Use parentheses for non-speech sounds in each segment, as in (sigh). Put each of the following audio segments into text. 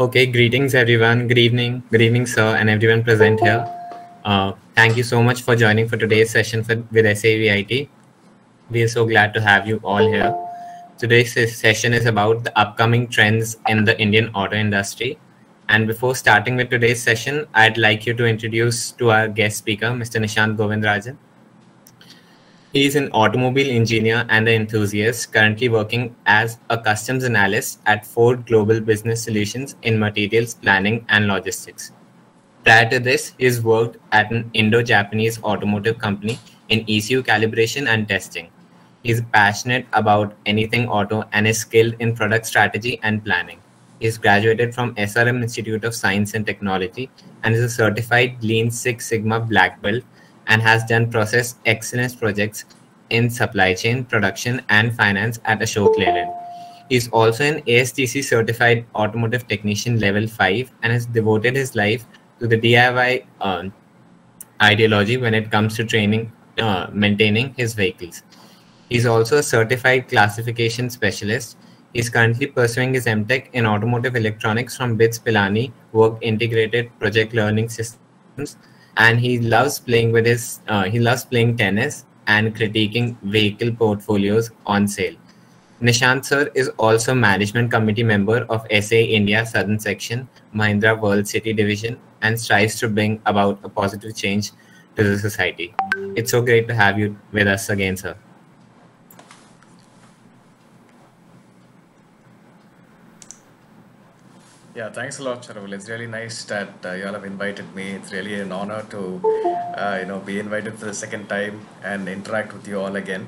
Okay, greetings everyone. Good evening, good evening, sir, and everyone present here. Uh, thank you so much for joining for today's session for, with SAE VIT. We are so glad to have you all here. Today's session is about the upcoming trends in the Indian auto industry. And before starting with today's session, I'd like you to introduce to our guest speaker, Mr. Nishant Govindrajan. He is an automobile engineer and an enthusiast, currently working as a customs analyst at Ford Global Business Solutions in materials planning and logistics. Prior to this, he has worked at an Indo-Japanese automotive company in ECU calibration and testing. He is passionate about anything auto and is skilled in product strategy and planning. He is graduated from SRM Institute of Science and Technology and is a certified Lean Six Sigma Black Belt and has done process excellence projects in supply chain, production, and finance at Ashok Leyland. He is also an ASTC certified automotive technician level 5 and has devoted his life to the DIY uh, ideology when it comes to training, uh, maintaining his vehicles. He is also a certified classification specialist. He is currently pursuing his MTech in automotive electronics from BITS Pilani Work Integrated Project Learning Systems and he loves playing with his uh, he loves playing tennis and critiquing vehicle portfolios on sale. Nishant sir is also management committee member of SAE India Southern Section, Mahindra World City Division, and strives to bring about a positive change to the society. It's so great to have you with us again, sir. Yeah, thanks a lot, Charavul. It's really nice that uh, you all have invited me. It's really an honor to, uh, you know, be invited for the second time and interact with you all again.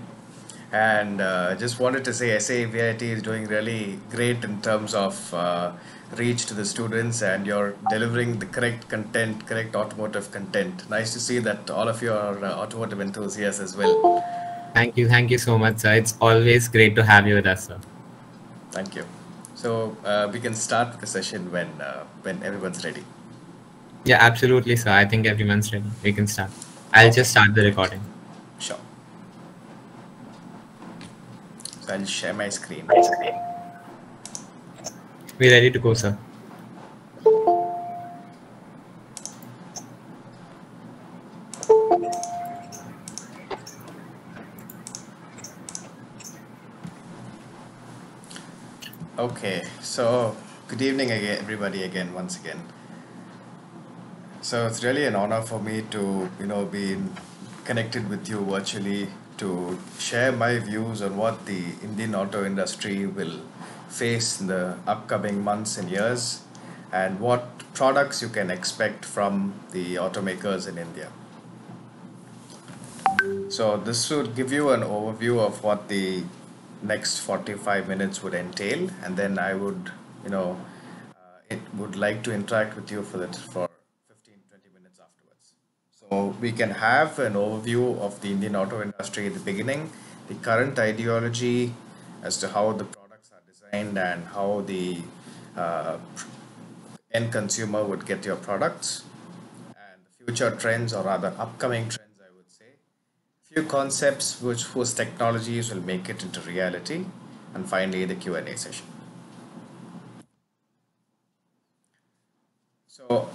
And uh, just wanted to say SAE VIT is doing really great in terms of uh, reach to the students and you're delivering the correct content, correct automotive content. Nice to see that all of you are uh, automotive enthusiasts as well. Thank you. Thank you so much, sir. It's always great to have you with us, sir. Thank you. So uh, we can start the session when uh, when everyone's ready. Yeah, absolutely, sir. I think everyone's ready. We can start. I'll okay. just start the recording. Sure. So I'll share my screen. We're ready to go, sir. Okay, so good evening again, everybody again, once again. So it's really an honor for me to, you know, be connected with you virtually to share my views on what the Indian auto industry will face in the upcoming months and years and what products you can expect from the automakers in India. So this would give you an overview of what the next 45 minutes would entail and then I would you know uh, it would like to interact with you for for 15 20 minutes afterwards. So we can have an overview of the Indian auto industry at the beginning the current ideology as to how the products are designed and how the uh, end consumer would get your products and future trends or rather upcoming trends few concepts which whose technologies will make it into reality and finally the Q&A session. So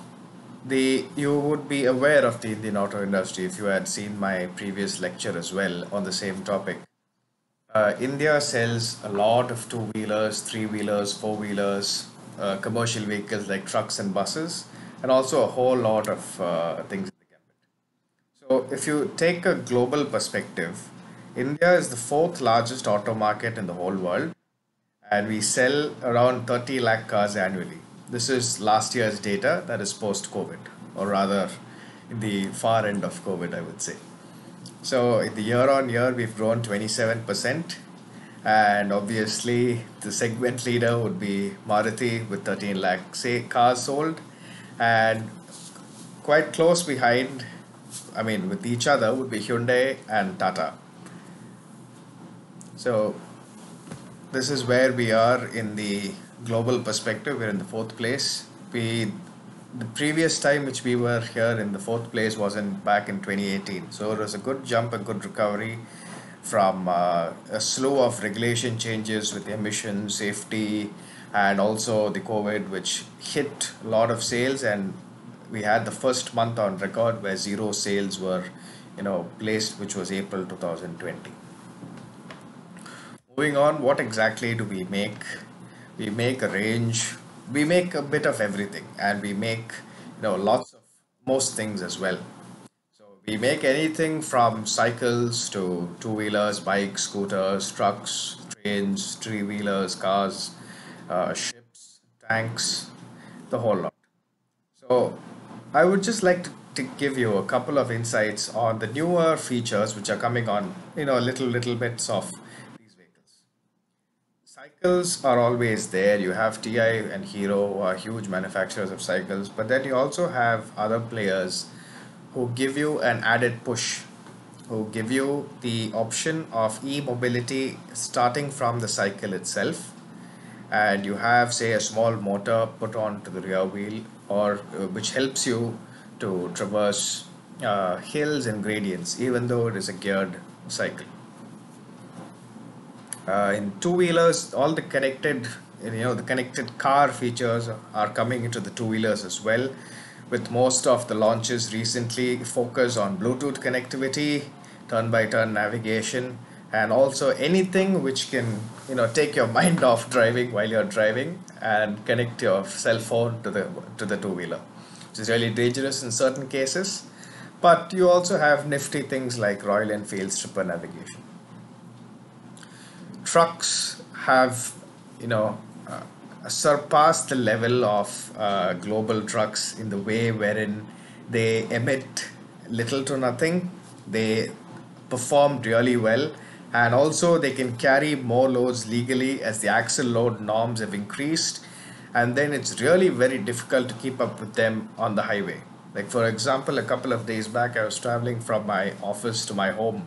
the you would be aware of the Indian auto industry if you had seen my previous lecture as well on the same topic. Uh, India sells a lot of two-wheelers, three-wheelers, four-wheelers, uh, commercial vehicles like trucks and buses, and also a whole lot of uh, things so if you take a global perspective, India is the fourth largest auto market in the whole world and we sell around 30 lakh cars annually. This is last year's data that is post-COVID or rather in the far end of COVID I would say. So in the year on year we've grown 27% and obviously the segment leader would be Maruti with 13 lakh say cars sold and quite close behind I mean, with each other would be Hyundai and Tata. So this is where we are in the global perspective. We're in the fourth place. We the previous time which we were here in the fourth place was in back in 2018. So it was a good jump, a good recovery from uh, a slew of regulation changes with emission, safety, and also the COVID, which hit a lot of sales, and we had the first month on record where zero sales were, you know, placed, which was April 2020. Moving on, what exactly do we make? We make a range. We make a bit of everything, and we make, you know, lots of most things as well. So we make anything from cycles to two-wheelers, bikes, scooters, trucks, trains, three-wheelers, cars, uh, ships, tanks, the whole lot. So I would just like to, to give you a couple of insights on the newer features which are coming on, you know, little little bits of these vehicles. Cycles are always there. You have TI and Hero are huge manufacturers of cycles, but then you also have other players who give you an added push, who give you the option of e-mobility starting from the cycle itself and you have say a small motor put onto the rear wheel or uh, which helps you to traverse uh, hills and gradients even though it is a geared cycle. Uh, in two-wheelers all the connected you know the connected car features are coming into the two-wheelers as well with most of the launches recently focus on bluetooth connectivity turn-by-turn navigation and also anything which can you know take your (laughs) mind off driving while you're driving and connect your cell phone to the to the two-wheeler which is really dangerous in certain cases. But you also have nifty things like Royal Enfield's tripper navigation. Trucks have you know uh, surpassed the level of uh, global trucks in the way wherein they emit little to nothing. They perform really well and also they can carry more loads legally as the axle load norms have increased. And then it's really very difficult to keep up with them on the highway. Like for example a couple of days back i was traveling from my office to my home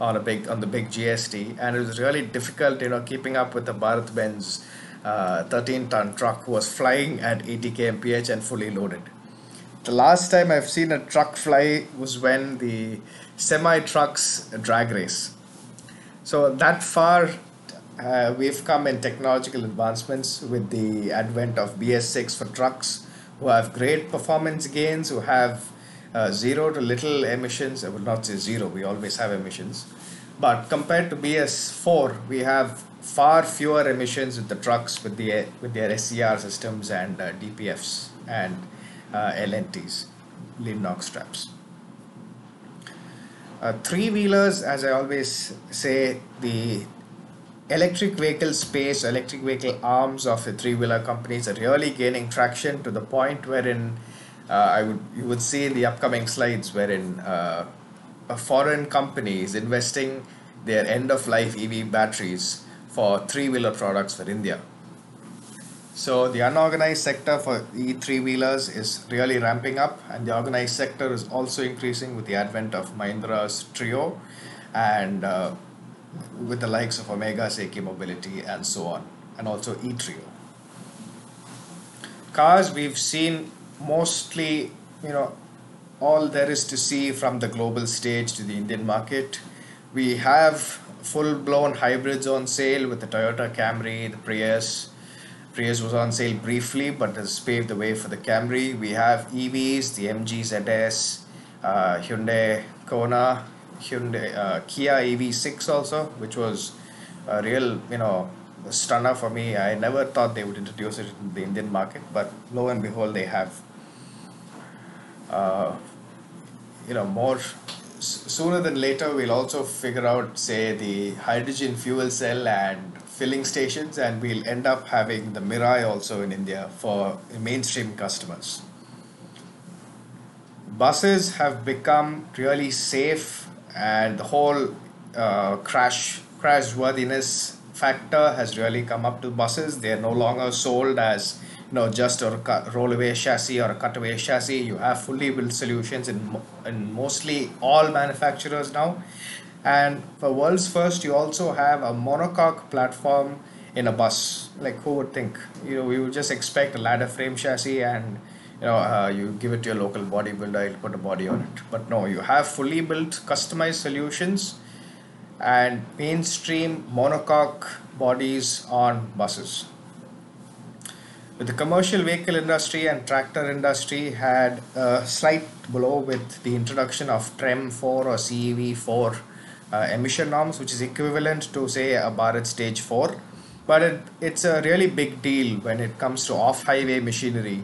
on a big on the big gst and it was really difficult you know keeping up with the BharatBenz uh, 13 ton truck who was flying at 80 kmph and fully loaded. The last time i've seen a truck fly was when the semi trucks drag race so that far, uh, we've come in technological advancements with the advent of BS6 for trucks, who have great performance gains, who have uh, zero to little emissions. I would not say zero, we always have emissions. But compared to BS4, we have far fewer emissions with the trucks with the with their SCR systems and uh, DPFs and uh, LNTs, lean NOx traps. Uh, three wheelers, as I always say, the electric vehicle space, electric vehicle arms of the three wheeler companies are really gaining traction to the point wherein uh, I would you would see in the upcoming slides wherein uh, a foreign company is investing their end of life EV batteries for three wheeler products for India. So the unorganized sector for E3 wheelers is really ramping up, and the organized sector is also increasing with the advent of Mahindra's Trio and uh, with the likes of Omega, Seiki Mobility, and so on, and also E-Trio. Cars we've seen mostly, you know, all there is to see from the global stage to the Indian market. We have full-blown hybrids on sale with the Toyota Camry, the Prius, Prius was on sale briefly, but has paved the way for the Camry. We have EVs, the MG ZS, uh, Hyundai Kona, Hyundai uh, Kia EV6 also, which was a real, you know, stunner for me. I never thought they would introduce it in the Indian market, but lo and behold, they have. Uh, you know, more sooner than later, we'll also figure out, say, the hydrogen fuel cell and filling stations and we'll end up having the Mirai also in India for mainstream customers. Buses have become really safe and the whole uh, crash crash worthiness factor has really come up to buses. They are no longer sold as you know just a rollaway chassis or a cutaway chassis. You have fully built solutions in, in mostly all manufacturers now and for world's first, you also have a monocoque platform in a bus. Like who would think? You know, we would just expect a ladder frame chassis and you know uh, you give it to your local bodybuilder, he'll put a body on it. But no, you have fully built, customized solutions and mainstream monocoque bodies on buses. The commercial vehicle industry and tractor industry had a slight blow with the introduction of TREM 4 or CEV 4 uh, emission norms, which is equivalent to, say, a Bharat Stage 4. But it, it's a really big deal when it comes to off highway machinery,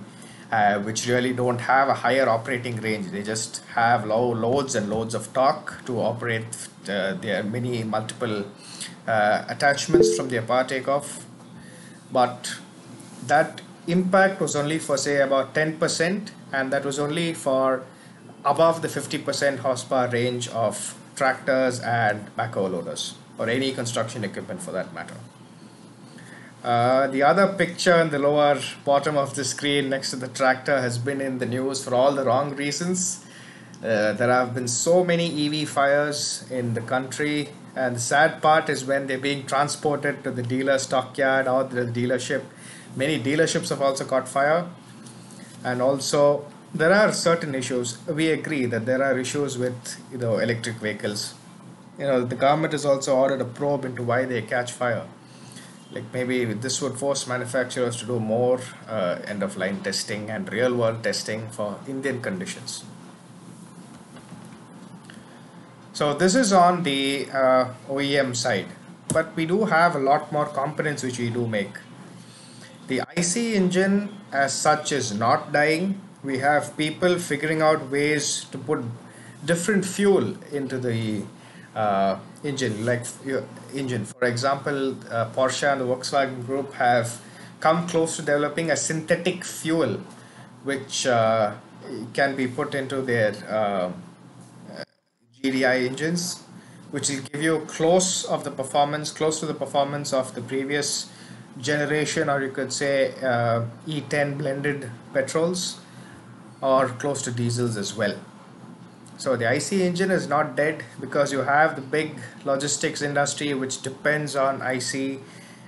uh, which really don't have a higher operating range. They just have low loads and loads of torque to operate uh, their many multiple uh, attachments from their power takeoff. But that impact was only for say about 10% and that was only for above the 50% horsepower range of tractors and backhoe loaders or any construction equipment for that matter. Uh, the other picture in the lower bottom of the screen next to the tractor has been in the news for all the wrong reasons. Uh, there have been so many EV fires in the country, and the sad part is when they're being transported to the dealer stockyard or the dealership Many dealerships have also caught fire, and also there are certain issues. We agree that there are issues with you know electric vehicles. You know the government has also ordered a probe into why they catch fire. Like maybe this would force manufacturers to do more uh, end of line testing and real world testing for Indian conditions. So this is on the uh, OEM side, but we do have a lot more components which we do make. The IC engine as such is not dying. We have people figuring out ways to put different fuel into the uh, engine, like your engine. For example, uh, Porsche and the Volkswagen Group have come close to developing a synthetic fuel, which uh, can be put into their uh, GDI engines, which will give you close of the performance, close to the performance of the previous generation or you could say uh, E10 blended petrols or close to diesels as well. So the IC engine is not dead because you have the big logistics industry which depends on IC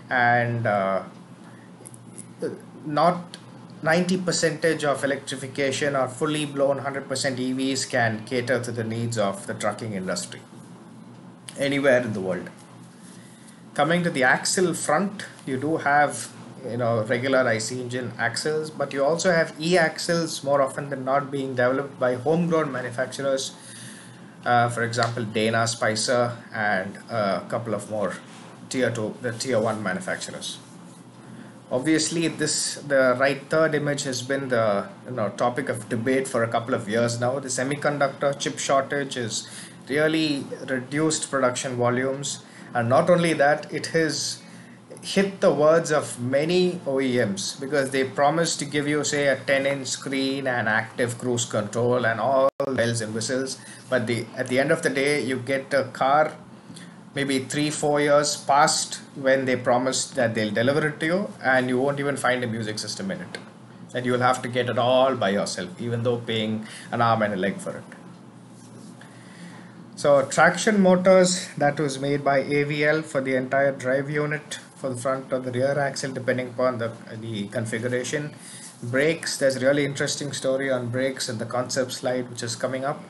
and uh, not 90 percentage of electrification or fully blown 100% EVs can cater to the needs of the trucking industry anywhere in the world coming to the axle front you do have you know regular IC engine axles but you also have e axles more often than not being developed by homegrown manufacturers uh, for example Dana Spicer and a couple of more tier 2 the tier 1 manufacturers. Obviously this the right third image has been the you know topic of debate for a couple of years now. The semiconductor chip shortage is really reduced production volumes and not only that it has hit the words of many OEMs because they promise to give you say a 10 inch screen and active cruise control and all bells and whistles. But the at the end of the day you get a car maybe three four years past when they promised that they'll deliver it to you and you won't even find a music system in it. And you'll have to get it all by yourself even though paying an arm and a leg for it. So traction motors that was made by AVL for the entire drive unit for the front or the rear axle depending upon the, the configuration. Brakes, there's a really interesting story on brakes in the concept slide which is coming up.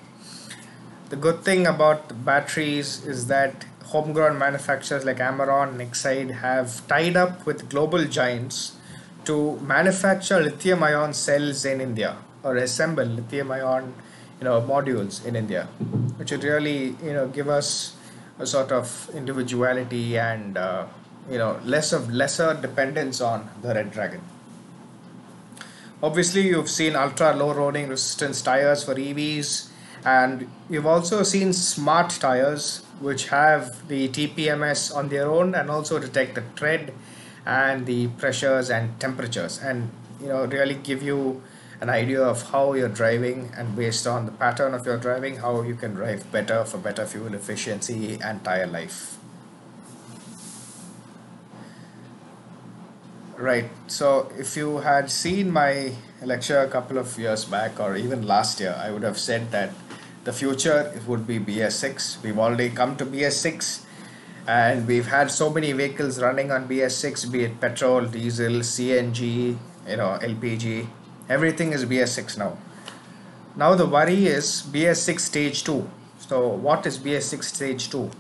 The good thing about batteries is that homegrown manufacturers like Amaron and Exide have tied up with global giants to manufacture lithium ion cells in India or assemble lithium ion you know modules in India, which would really you know give us a sort of individuality and uh, you know less of lesser dependence on the Red Dragon. Obviously, you've seen ultra low rolling resistance tires for EVs, and you've also seen smart tires which have the TPMS on their own and also detect the tread and the pressures and temperatures and you know really give you an idea of how you're driving and based on the pattern of your driving how you can drive better for better fuel efficiency and tire life right so if you had seen my lecture a couple of years back or even last year i would have said that the future would be bs6 we've already come to bs6 and we've had so many vehicles running on bs6 be it petrol diesel cng you know lpg everything is BS6 now. Now the worry is BS6 stage 2. So what is BS6 stage 2?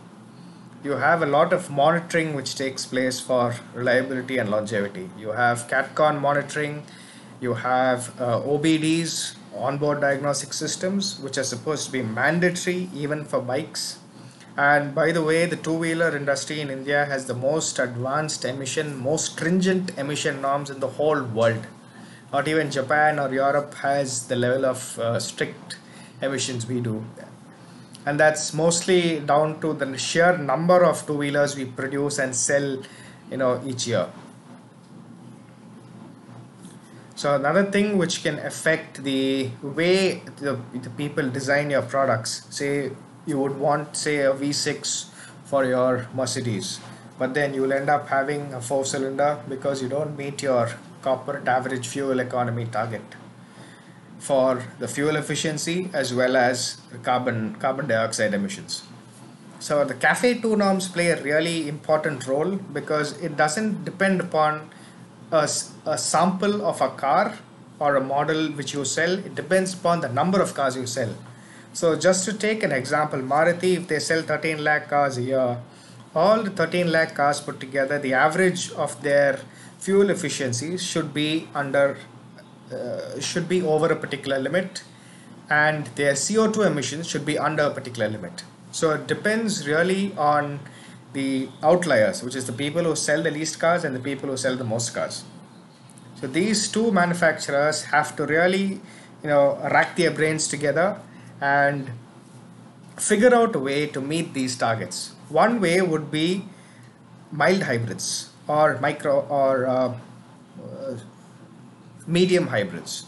You have a lot of monitoring which takes place for reliability and longevity. You have CATCON monitoring, you have uh, OBDs, onboard diagnostic systems, which are supposed to be mandatory even for bikes. And by the way, the two wheeler industry in India has the most advanced emission, most stringent emission norms in the whole world. Not even Japan or Europe has the level of uh, strict emissions we do and that's mostly down to the sheer number of two wheelers we produce and sell you know each year. So another thing which can affect the way the, the people design your products. Say you would want say a v6 for your mercedes but then you'll end up having a four cylinder because you don't meet your corporate average fuel economy target for the fuel efficiency as well as carbon carbon dioxide emissions. So the CAFE 2 norms play a really important role because it doesn't depend upon a, a sample of a car or a model which you sell. It depends upon the number of cars you sell. So just to take an example, Maruti, if they sell 13 lakh cars a year, all the 13 lakh cars put together, the average of their fuel efficiency should be under uh, should be over a particular limit and their CO2 emissions should be under a particular limit. So it depends really on the outliers, which is the people who sell the least cars and the people who sell the most cars. So these two manufacturers have to really, you know, rack their brains together and figure out a way to meet these targets. One way would be mild hybrids or micro or uh, medium hybrids,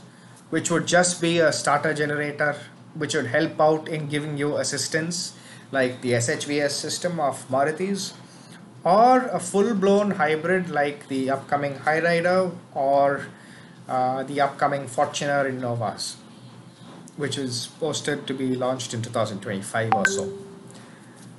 which would just be a starter generator, which would help out in giving you assistance like the SHVS system of Maruti's or a full-blown hybrid like the upcoming Hyryder or uh, the upcoming Fortuner Innovas, which is posted to be launched in 2025 or so.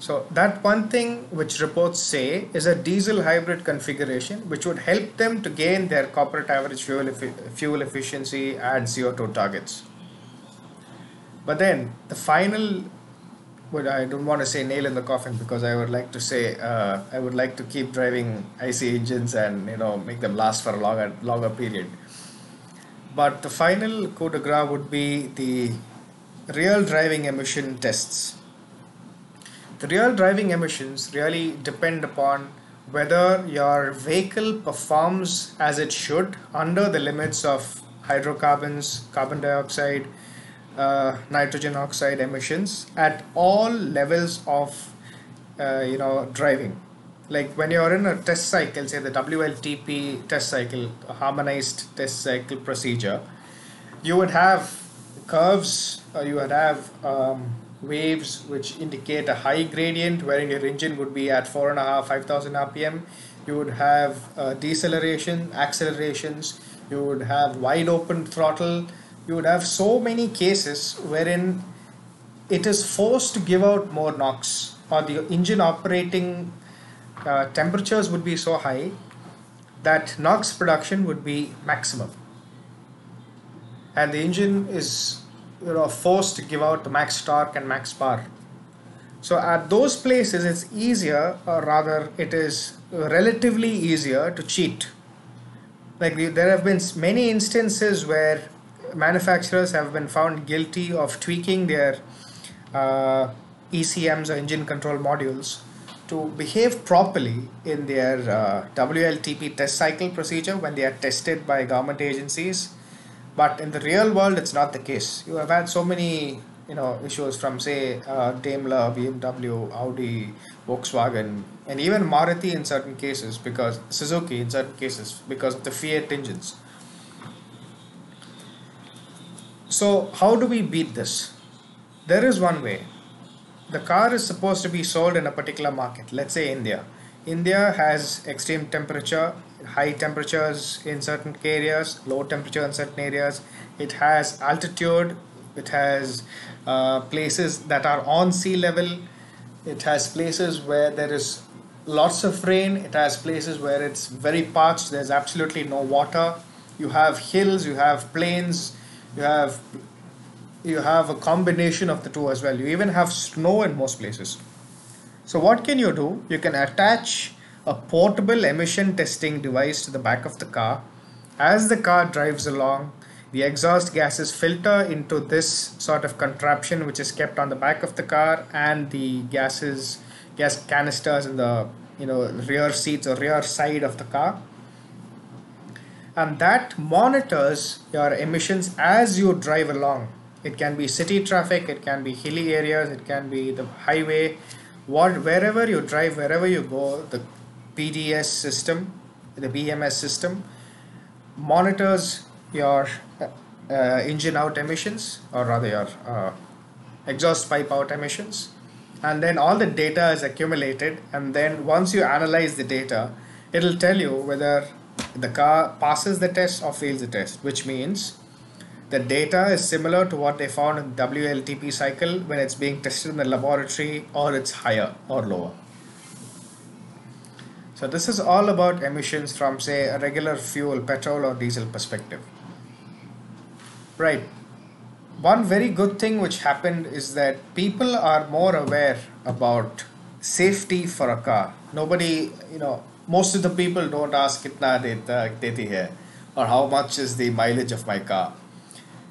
So that one thing which reports say is a diesel hybrid configuration which would help them to gain their corporate average fuel, fuel efficiency and CO2 targets. But then the final, what I don't want to say nail in the coffin because I would like to say uh, I would like to keep driving IC engines and you know make them last for a longer longer period. But the final coup de grace would be the real driving emission tests the real driving emissions really depend upon whether your vehicle performs as it should under the limits of hydrocarbons, carbon dioxide, uh, nitrogen oxide emissions at all levels of uh, you know driving. Like when you're in a test cycle, say the WLTP test cycle, harmonized test cycle procedure, you would have curves, you would have um, waves which indicate a high gradient wherein your engine would be at four and a half, five thousand RPM. You would have uh, deceleration, accelerations. You would have wide open throttle. You would have so many cases wherein it is forced to give out more NOx or the engine operating uh, temperatures would be so high that NOx production would be maximum. And the engine is you know forced to give out the max torque and max power so at those places it's easier or rather it is relatively easier to cheat. Like there have been many instances where manufacturers have been found guilty of tweaking their uh, ECMs or engine control modules to behave properly in their uh, WLTP test cycle procedure when they are tested by government agencies but in the real world it's not the case you have had so many you know issues from say uh, Daimler, BMW, Audi, Volkswagen, and even Maruti in certain cases because Suzuki in certain cases because of the Fiat engines. So how do we beat this? There is one way. The car is supposed to be sold in a particular market. Let's say India. India has extreme temperature high temperatures in certain areas, low temperature in certain areas. It has altitude. It has uh, places that are on sea level. It has places where there is lots of rain. It has places where it's very parched. There's absolutely no water. You have hills. You have plains. You have you have a combination of the two as well. You even have snow in most places. So what can you do? You can attach a portable emission testing device to the back of the car. As the car drives along, the exhaust gases filter into this sort of contraption which is kept on the back of the car and the gases gas canisters in the you know rear seats or rear side of the car. And that monitors your emissions as you drive along. It can be city traffic it can be hilly areas it can be the highway. What wherever you drive wherever you go the pds system the bms system monitors your uh, uh, engine out emissions or rather your uh, exhaust pipe out emissions and then all the data is accumulated and then once you analyze the data it'll tell you whether the car passes the test or fails the test which means the data is similar to what they found in WLTP cycle when it's being tested in the laboratory or it's higher or lower. So this is all about emissions from say a regular fuel, petrol or diesel perspective. Right. One very good thing which happened is that people are more aware about safety for a car. Nobody, you know, most of the people don't ask kitna deta deti hai or how much is the mileage of my car.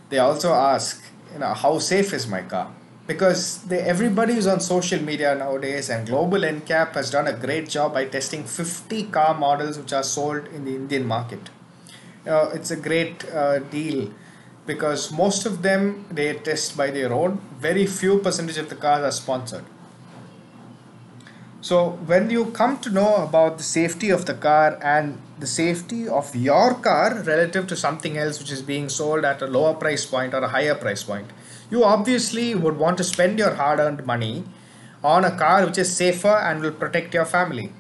They also ask, you know, how safe is my car? Because they, everybody is on social media nowadays, and Global NCAP has done a great job by testing 50 car models which are sold in the Indian market. Know, it's a great uh, deal because most of them they test by their own. Very few percentage of the cars are sponsored. So when you come to know about the safety of the car and the safety of your car relative to something else which is being sold at a lower price point or a higher price point, you obviously would want to spend your hard earned money on a car which is safer and will protect your family,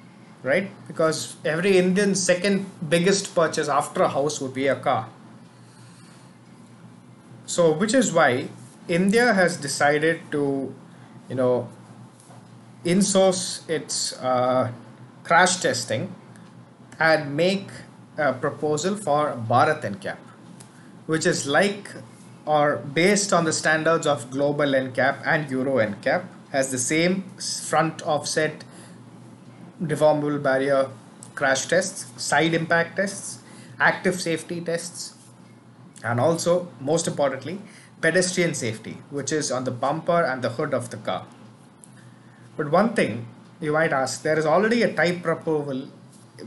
right? Because every Indian's second biggest purchase after a house would be a car. So, which is why India has decided to, you know, insource its uh, crash testing and make a proposal for Bharat NCAP, which is like or based on the standards of global NCAP and Euro NCAP, has the same front offset deformable barrier crash tests, side impact tests, active safety tests, and also, most importantly, pedestrian safety, which is on the bumper and the hood of the car. But one thing you might ask, there is already a type approval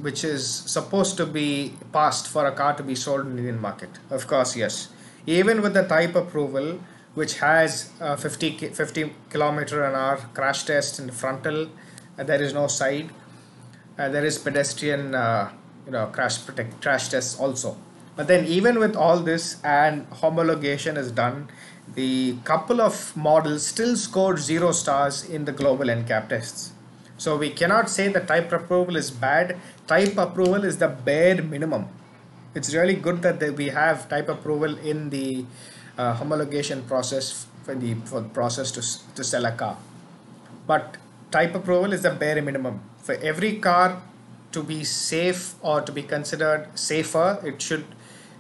which is supposed to be passed for a car to be sold in the Indian market. Of course, yes. Even with the type approval, which has a 50, 50 kilometer an hour crash test in the frontal, uh, there is no side. Uh, there is pedestrian, uh, you know, crash protect crash tests also. But then, even with all this and homologation is done, the couple of models still scored zero stars in the global NCAP tests. So we cannot say the type approval is bad. Type approval is the bare minimum. It's really good that we have type approval in the uh, homologation process for the for the process to, to sell a car. But type approval is the bare minimum. For every car to be safe or to be considered safer, it should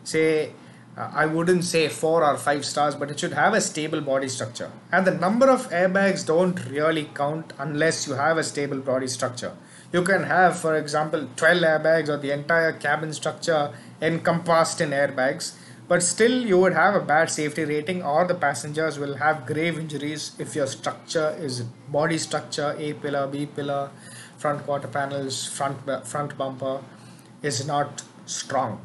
say uh, I wouldn't say four or five stars, but it should have a stable body structure. And the number of airbags don't really count unless you have a stable body structure. You can have, for example, 12 airbags or the entire cabin structure encompassed in airbags, but still you would have a bad safety rating or the passengers will have grave injuries if your structure is body structure, A pillar, B pillar, front quarter panels, front, front bumper is not strong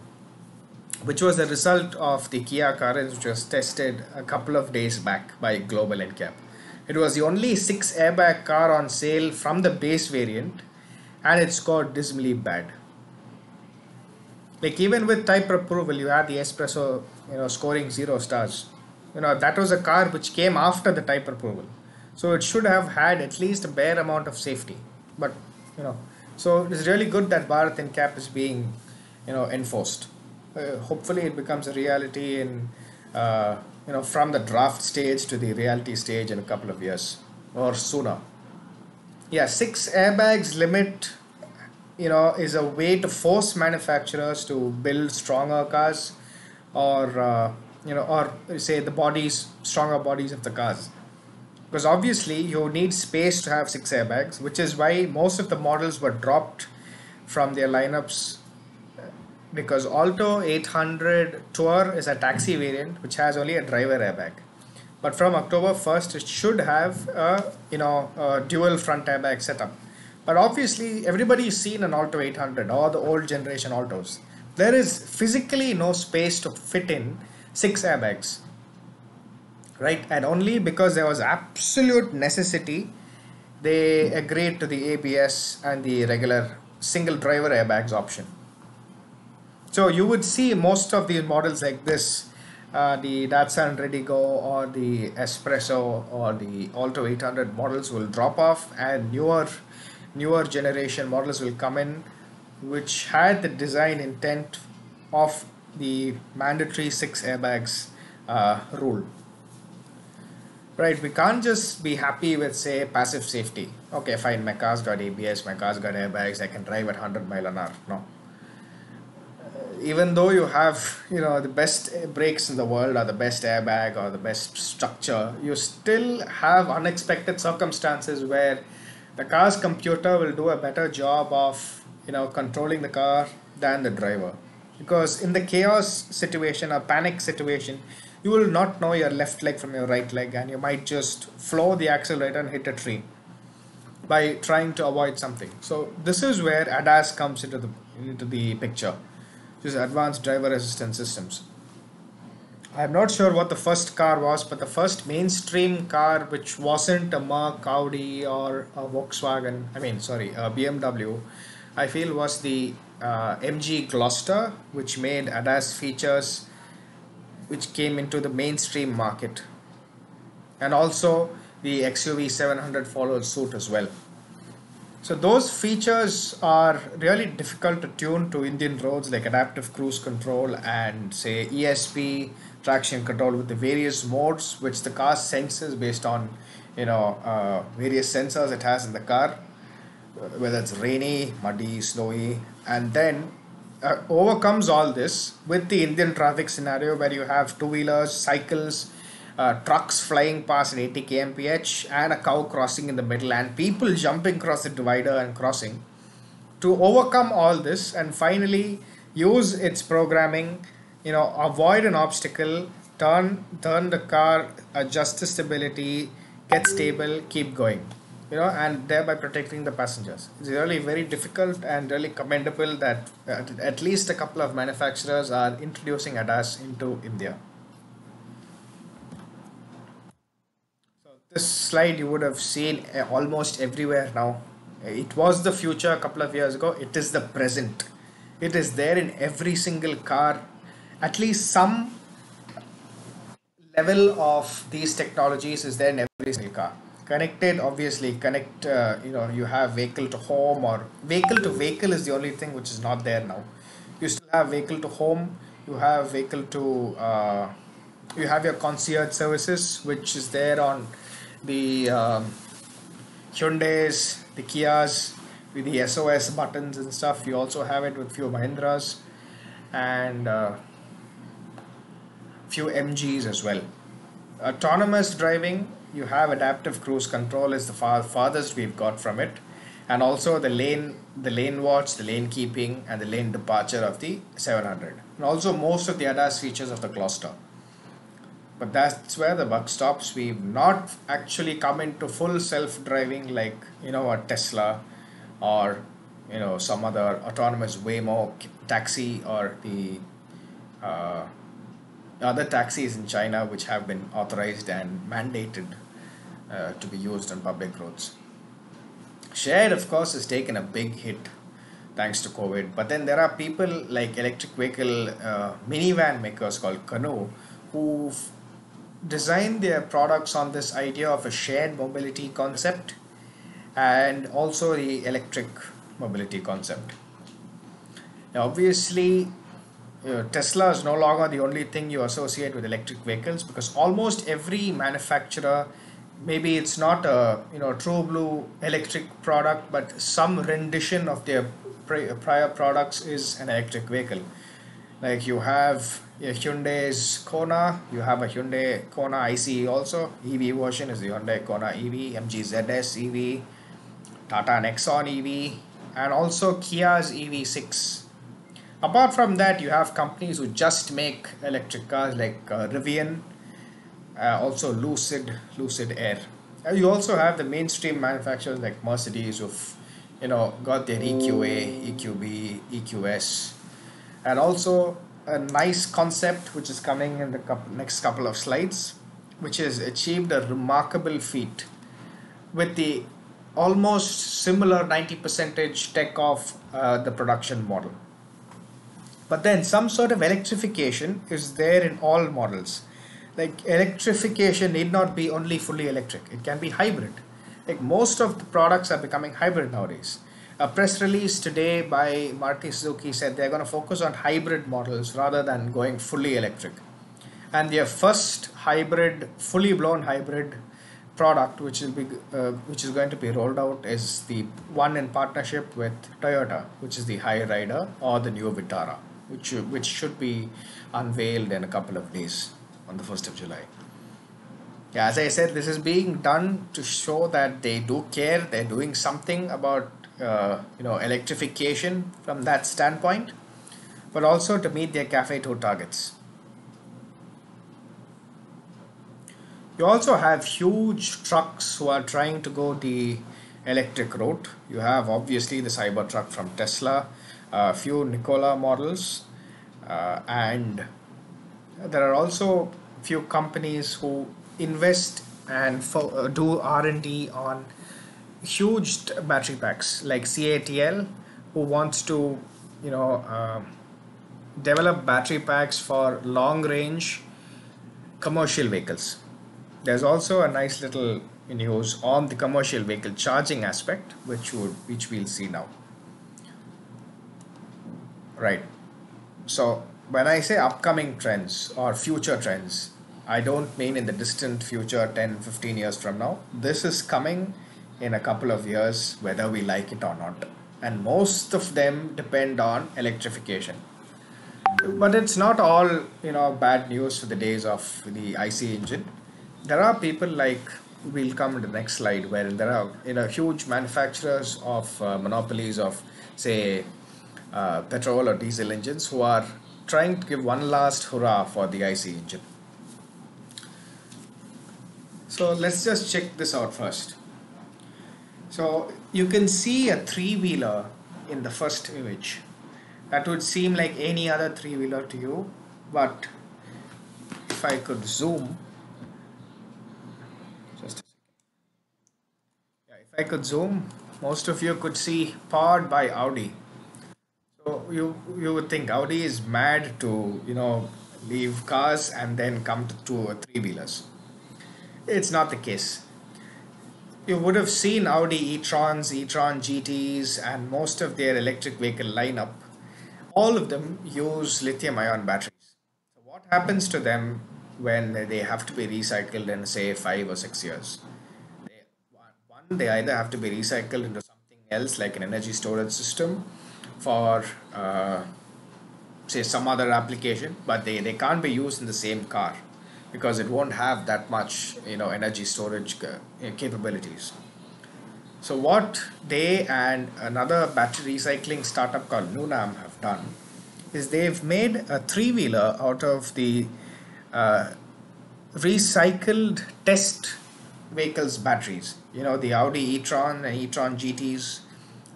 which was the result of the Kia Carens, which was tested a couple of days back by Global NCAP. It was the only six airbag car on sale from the base variant, and it scored dismally bad. Like even with type approval, you had the S-Presso, you know, scoring zero stars. You know that was a car which came after the type approval, so it should have had at least a bare amount of safety. But you know, so it's really good that Bharat NCAP is being, you know, enforced uh, hopefully it becomes a reality in uh, you know from the draft stage to the reality stage in a couple of years or sooner yeah six airbags limit you know is a way to force manufacturers to build stronger cars or uh, you know or say the bodies stronger bodies of the cars because obviously you need space to have six airbags, which is why most of the models were dropped from their lineups because Alto 800 Tour is a taxi variant which has only a driver airbag. But from October 1st, it should have a you know a dual front airbag setup. But obviously, everybody has seen an Alto 800 or the old generation Altos. There is physically no space to fit in six airbags, right? And only because there was absolute necessity, they agreed to the ABS and the regular single driver airbags option. So you would see most of these models like this, uh, the Datsun Redigo or the S-Presso or the Alto 800 models will drop off and newer newer generation models will come in which had the design intent of the mandatory six airbags uh, rule. Right, we can't just be happy with say passive safety. Okay, fine, my car's got ABS, my car's got airbags, I can drive at 100 mile an hour. No, even though you have you know the best brakes in the world or the best airbag or the best structure you still have unexpected circumstances where the car's computer will do a better job of you know controlling the car than the driver. Because in the chaos situation or panic situation you will not know your left leg from your right leg and you might just floor the accelerator and hit a tree by trying to avoid something. So this is where ADAS comes into the into the picture which is advanced driver assistance systems. I'm not sure what the first car was, but the first mainstream car which wasn't a Merc, Audi, or a Volkswagen, I mean, sorry, a BMW, I feel was the uh, MG Gloster, which made ADAS features which came into the mainstream market. And also the XUV 700 followed suit as well. So those features are really difficult to tune to Indian roads like adaptive cruise control and say ESP traction control with the various modes which the car senses based on you know uh, various sensors it has in the car whether it's rainy, muddy, snowy and then uh, overcomes all this with the Indian traffic scenario where you have two wheelers, cycles, uh, trucks flying past at 80 kmph and a cow crossing in the middle and people jumping across the divider and crossing. To overcome all this and finally use its programming you know avoid an obstacle turn turn the car adjust the stability get stable keep going you know and thereby protecting the passengers. It's really very difficult and really commendable that at, at least a couple of manufacturers are introducing ADAS into India this slide you would have seen uh, almost everywhere now. It was the future a couple of years ago. It is the present. It is there in every single car. At least some level of these technologies is there in every single car. Connected obviously. Connect uh, you know you have vehicle to home or vehicle to vehicle is the only thing which is not there now. You still have vehicle to home. You have vehicle to uh, you have your concierge services which is there on the um, Hyundai's, the Kias with the SOS buttons and stuff. You also have it with few Mahindras and uh, few MGs as well. Autonomous driving, you have adaptive cruise control is the far farthest we've got from it, and also the lane, the lane watch, the lane keeping, and the lane departure of the 700, and also most of the ADAS features of the Gloster but that's where the buck stops. We've not actually come into full self-driving like you know a tesla or you know some other autonomous waymo taxi or the uh, other taxis in china which have been authorized and mandated uh, to be used on public roads. Shared of course has taken a big hit thanks to covid. But then there are people like electric vehicle uh, minivan makers called Canoo who've design their products on this idea of a shared mobility concept and also the electric mobility concept. Now, obviously, uh, Tesla is no longer the only thing you associate with electric vehicles because almost every manufacturer, maybe it's not a you know true blue electric product, but some rendition of their prior products is an electric vehicle Like you have Hyundai's Kona, you have a Hyundai Kona ICE also. EV version is the Hyundai Kona EV, MG ZS EV, Tata Nexon EV, and also Kia's EV6. Apart from that, you have companies who just make electric cars like uh, Rivian, uh, also Lucid, Lucid Air. Uh, you also have the mainstream manufacturers like Mercedes who've you know got their EQA, EQB, EQS, and also a nice concept which is coming in the couple, next couple of slides, which has achieved a remarkable feat with the almost similar 90 percentage tech of uh, the production model. But then some sort of electrification is there in all models. Like electrification need not be only fully electric, it can be hybrid. Like most of the products are becoming hybrid nowadays. A press release today by Maruti Suzuki said they're going to focus on hybrid models rather than going fully electric. And their first hybrid, fully blown hybrid product, which will be uh, which is going to be rolled out, is the one in partnership with Toyota, which is the Hyryder or the new Vitara, which which should be unveiled in a couple of days on the first of July. Yeah, as I said, this is being done to show that they do care. They're doing something about uh, you know electrification from that standpoint, but also to meet their CAFE 2 targets. You also have huge trucks who are trying to go the electric route. You have obviously the Cybertruck from Tesla, a few Nikola models, uh, and there are also few companies who invest and uh, do R&D on huge battery packs like CATL who wants to you know uh, develop battery packs for long range commercial vehicles. There's also a nice little news on the commercial vehicle charging aspect which would which we'll see now. Right. So when i say upcoming trends or future trends i don't mean in the distant future 10 15 years from now. This is coming in a couple of years whether we like it or not. And most of them depend on electrification. But it's not all you know bad news for the days of the IC engine. There are people like we'll come to the next slide where there are you know huge manufacturers of uh, monopolies of say uh, petrol or diesel engines who are trying to give one last hurrah for the IC engine. So let's just check this out first so you can see a three-wheeler in the first image. That would seem like any other three-wheeler to you, but if I could zoom, just a second. Yeah, if I could zoom, most of you could see powered by Audi. So you you would think Audi is mad to you know leave cars and then come to, to three-wheelers. It's not the case you would have seen Audi e-trons, e-tron GTs, and most of their electric vehicle lineup. All of them use lithium-ion batteries. So what happens to them when they have to be recycled in say five or six years? They, one, they either have to be recycled into something else like an energy storage system for uh, say some other application, but they, they can't be used in the same car because it won't have that much you know energy storage uh, capabilities. So what they and another battery recycling startup called Nunam have done is they've made a three-wheeler out of the uh, recycled test vehicles batteries. You know the Audi e-tron and e-tron GTs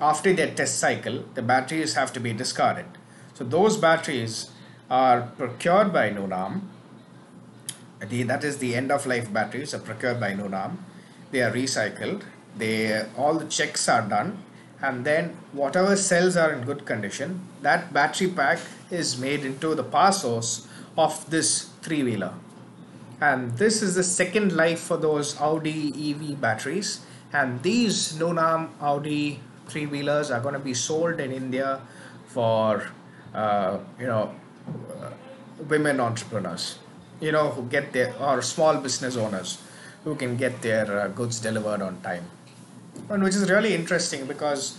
after their test cycle the batteries have to be discarded. So those batteries are procured by Nunam the, that is the end of life batteries are procured by Nunam. They are recycled. They all the checks are done, and then whatever cells are in good condition, that battery pack is made into the power source of this three wheeler. And this is the second life for those Audi EV batteries. And these Nunam Audi three wheelers are going to be sold in India for uh, you know uh, women entrepreneurs you know who get their or small business owners who can get their uh, goods delivered on time and which is really interesting because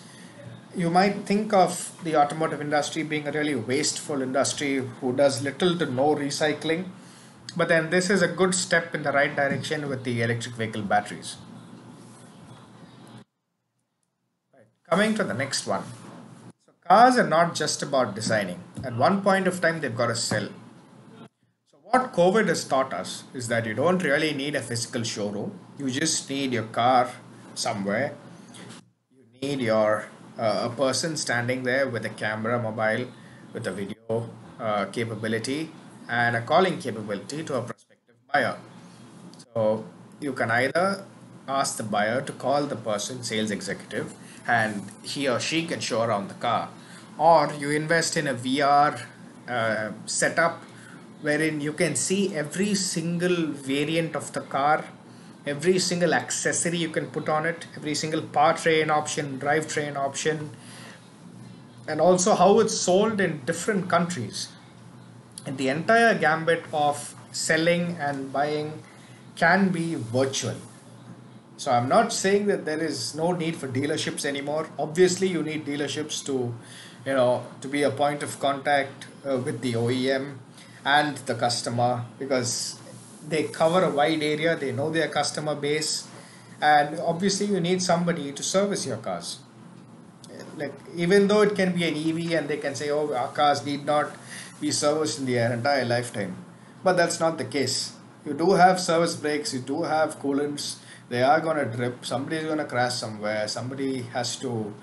you might think of the automotive industry being a really wasteful industry who does little to no recycling. But then this is a good step in the right direction with the electric vehicle batteries. Coming to the next one. So cars are not just about designing. At one point of time, they've got to sell. What COVID has taught us is that you don't really need a physical showroom. You just need your car somewhere. You need your uh, a person standing there with a camera mobile with a video uh, capability and a calling capability to a prospective buyer. So you can either ask the buyer to call the person sales executive and he or she can show around the car or you invest in a VR uh, setup wherein you can see every single variant of the car every single accessory you can put on it every single powertrain option drivetrain option and also how it's sold in different countries. And the entire gambit of selling and buying can be virtual. So i'm not saying that there is no need for dealerships anymore. Obviously you need dealerships to you know to be a point of contact uh, with the OEM and the customer because they cover a wide area they know their customer base and obviously you need somebody to service your cars. Like even though it can be an EV and they can say oh our cars need not be serviced in their entire lifetime. But that's not the case. You do have service brakes you do have coolants. They are going to drip. Somebody's going to crash somewhere. Somebody has to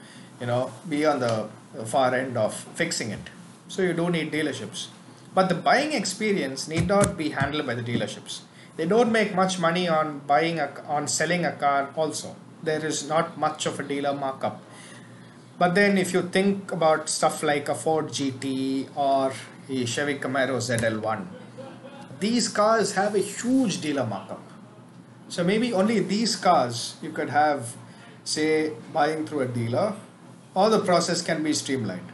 you know be on the far end of fixing it. So you do need dealerships but the buying experience need not be handled by the dealerships. They don't make much money on buying a, on selling a car also. There is not much of a dealer markup. But then if you think about stuff like a Ford GT or a Chevy Camaro ZL1 these cars have a huge dealer markup. So maybe only these cars you could have say buying through a dealer or the process can be streamlined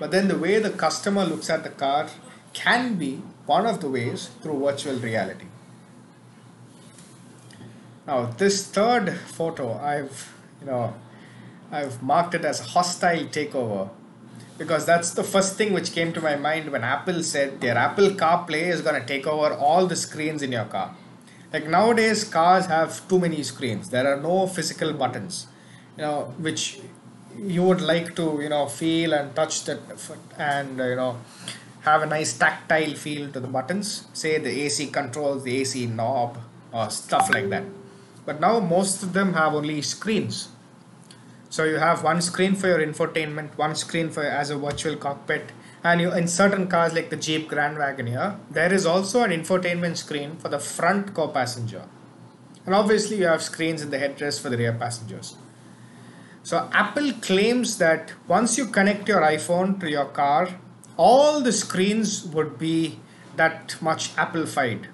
but then the way the customer looks at the car can be one of the ways through virtual reality. Now this third photo I've you know I've marked it as hostile takeover because that's the first thing which came to my mind when Apple said their Apple CarPlay is going to take over all the screens in your car. Like nowadays cars have too many screens. There are no physical buttons, you know, which you would like to you know feel and touch that and you know have a nice tactile feel to the buttons. Say the AC controls the AC knob or stuff like that. But now most of them have only screens. So you have one screen for your infotainment one screen for as a virtual cockpit. And you in certain cars like the Jeep Grand Wagoneer there is also an infotainment screen for the front co-passenger. And obviously you have screens in the headrest for the rear passengers so Apple claims that once you connect your iPhone to your car, all the screens would be that much Apple-fied.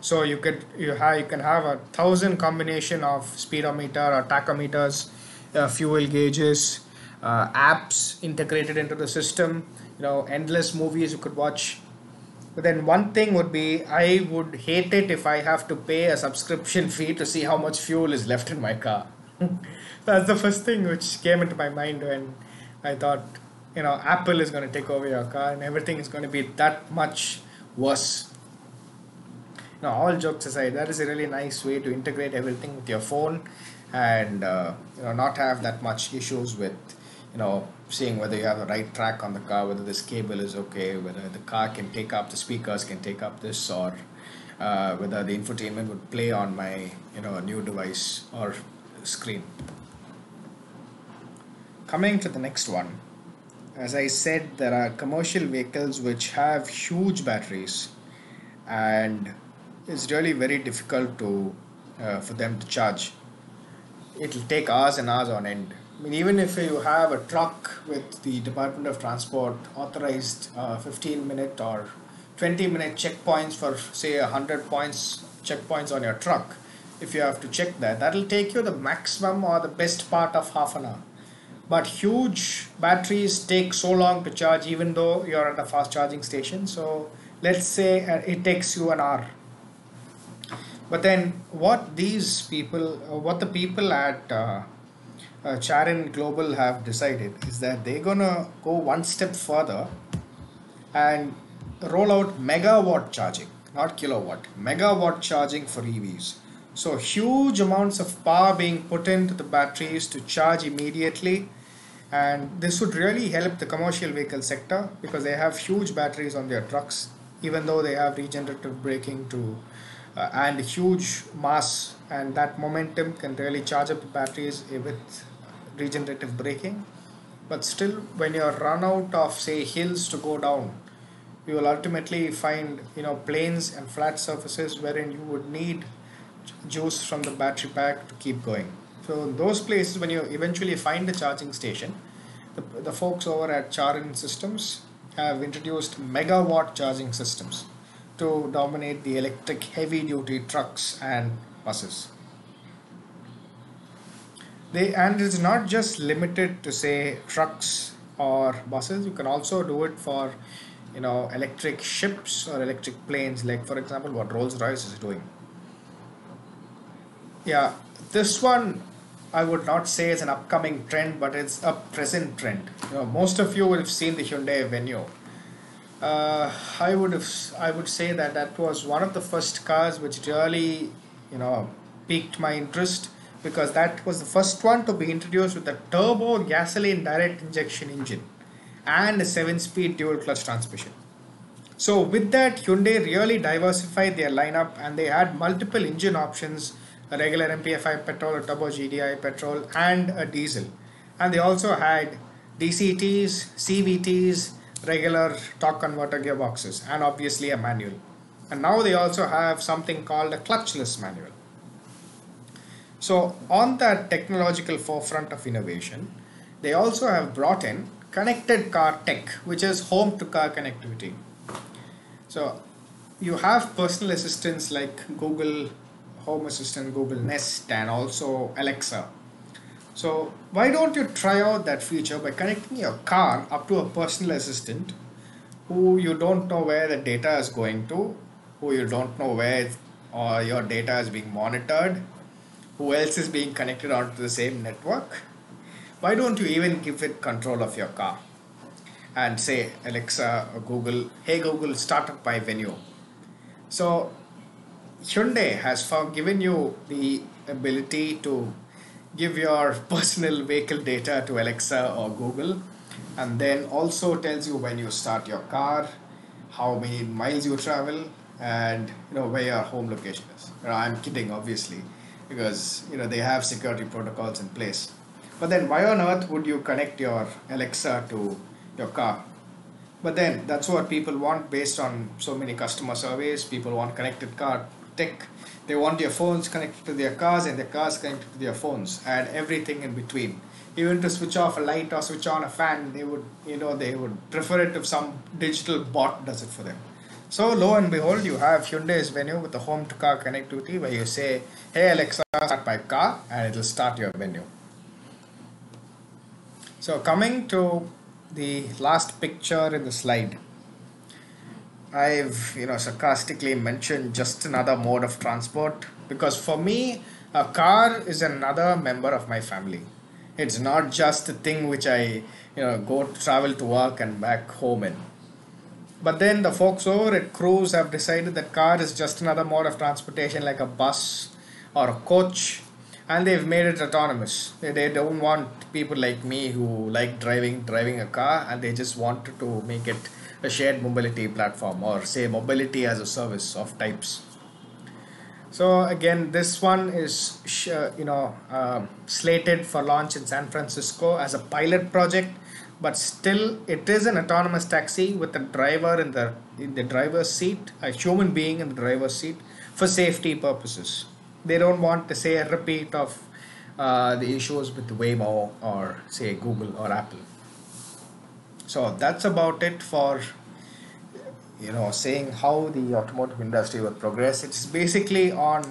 So you could you have you can have a thousand combination of speedometer or tachometers, uh, fuel gauges, uh, apps integrated into the system. You know, endless movies you could watch. But then one thing would be I would hate it if I have to pay a subscription (laughs) fee to see how much fuel is left in my car. (laughs) that's the first thing which came into my mind when I thought, you know, Apple is going to take over your car and everything is going to be that much worse. You all jokes aside, that is a really nice way to integrate everything with your phone and uh, you know not have that much issues with you know seeing whether you have the right track on the car, whether this cable is okay, whether the car can take up the speakers can take up this or uh, whether the infotainment would play on my you know new device or screen. Coming to the next one, as I said, there are commercial vehicles which have huge batteries, and it's really very difficult to uh, for them to charge. It'll take hours and hours on end. I mean, even if you have a truck with the Department of Transport authorized uh, 15 minute or 20 minute checkpoints for say 100 points checkpoints on your truck, if you have to check that, that'll take you the maximum or the best part of half an hour but huge batteries take so long to charge even though you're at a fast charging station so let's say uh, it takes you an hour but then what these people uh, what the people at uh, uh, Charin Global have decided is that they're gonna go one step further and roll out megawatt charging, not kilowatt, megawatt charging for EVs. So huge amounts of power being put into the batteries to charge immediately. And this would really help the commercial vehicle sector because they have huge batteries on their trucks, even though they have regenerative braking to uh, and huge mass and that momentum can really charge up the batteries with regenerative braking. But still when you're run out of say hills to go down you will ultimately find you know plains and flat surfaces wherein you would need juice from the battery pack to keep going so those places when you eventually find the charging station the, the folks over at charin systems have introduced megawatt charging systems to dominate the electric heavy duty trucks and buses. They and it's not just limited to say trucks or buses. You can also do it for you know electric ships or electric planes like for example what rolls-royce is doing. Yeah this one i would not say is an upcoming trend but it's a present trend you know most of you will have seen the hyundai venue uh, i would have i would say that that was one of the first cars which really you know piqued my interest because that was the first one to be introduced with a turbo gasoline direct injection engine and a 7 speed dual clutch transmission. So, with that, Hyundai really diversified their lineup and they had multiple engine options a regular MPFI petrol, a turbo GDI petrol, and a diesel. And they also had DCTs, CVTs, regular torque converter gearboxes, and obviously a manual. And now they also have something called a clutchless manual. So, on that technological forefront of innovation, they also have brought in connected car tech, which is home to car connectivity. So, you have personal assistants like Google Home Assistant, Google Nest, and also Alexa. So, why don't you try out that feature by connecting your car up to a personal assistant who you don't know where the data is going to, who you don't know where or your data is being monitored who else is being connected onto the same network why don't you even give it control of your car and say alexa or google hey google start up my venue so hyundai has given you the ability to give your (laughs) personal vehicle data to alexa or google and then also tells you when you start your car how many miles you travel and you know where your home location is i'm kidding obviously because you know they have security protocols in place. But then why on earth would you connect your Alexa to your car? But then that's what people want based on so many customer surveys. People want connected car tech. They want their phones connected to their cars and their cars connected to their phones and everything in between. Even to switch off a light or switch on a fan, they would you know they would prefer it if some digital bot does it for them. So lo and behold, you have Hyundai's venue with the home to car connectivity where you say, hey Alexa, start my car and it will start your venue. So coming to the last picture in the slide, I've you know sarcastically mentioned just another mode of transport because for me a car is another member of my family. It's not just a thing which I you know go travel to work and back home in but then the folks over at Cruise have decided that car is just another mode of transportation like a bus or a coach and they've made it autonomous. They, they don't want people like me who like driving driving a car and they just wanted to make it a shared mobility platform or say mobility as a service of types. So again, this one is you know uh, slated for launch in San Francisco as a pilot project but still it is an autonomous taxi with a driver in the in the driver's seat a human being in the driver's seat for safety purposes they don't want to say a repeat of uh, the issues with Waymo or say Google or Apple so that's about it for you know saying how the automotive industry will progress it's basically on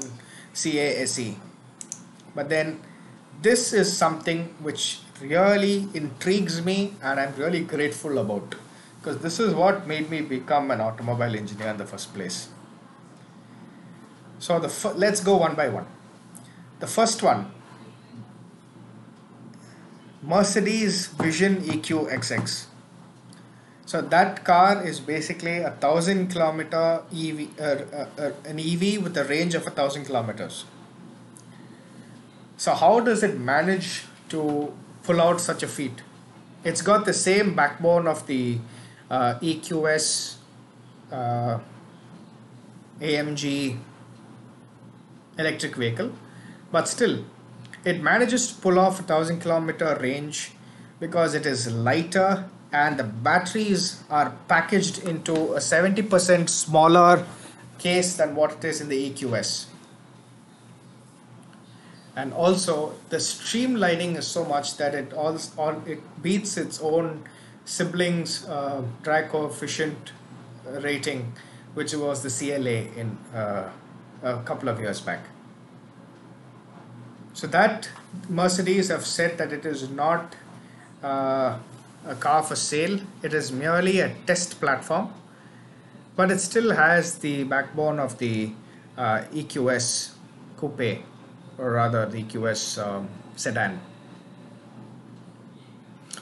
CASE but then this is something which really intrigues me and I'm really grateful about because this is what made me become an automobile engineer in the first place. So the let's go one by one. The first one Mercedes Vision EQ XX. So that car is basically a thousand kilometer EV, uh, uh, uh, an EV with a range of a thousand kilometers. So how does it manage to pull out such a feat? It's got the same backbone of the uh, EQS uh, AMG electric vehicle, but still it manages to pull off a thousand kilometer range because it is lighter and the batteries are packaged into a 70% smaller case than what it is in the EQS. And also the streamlining is so much that it all, all it beats its own siblings uh, drag coefficient rating, which was the CLA in uh, a couple of years back. So that Mercedes have said that it is not uh, a car for sale. It is merely a test platform, but it still has the backbone of the uh, EQS coupe, or rather the EQS um, sedan.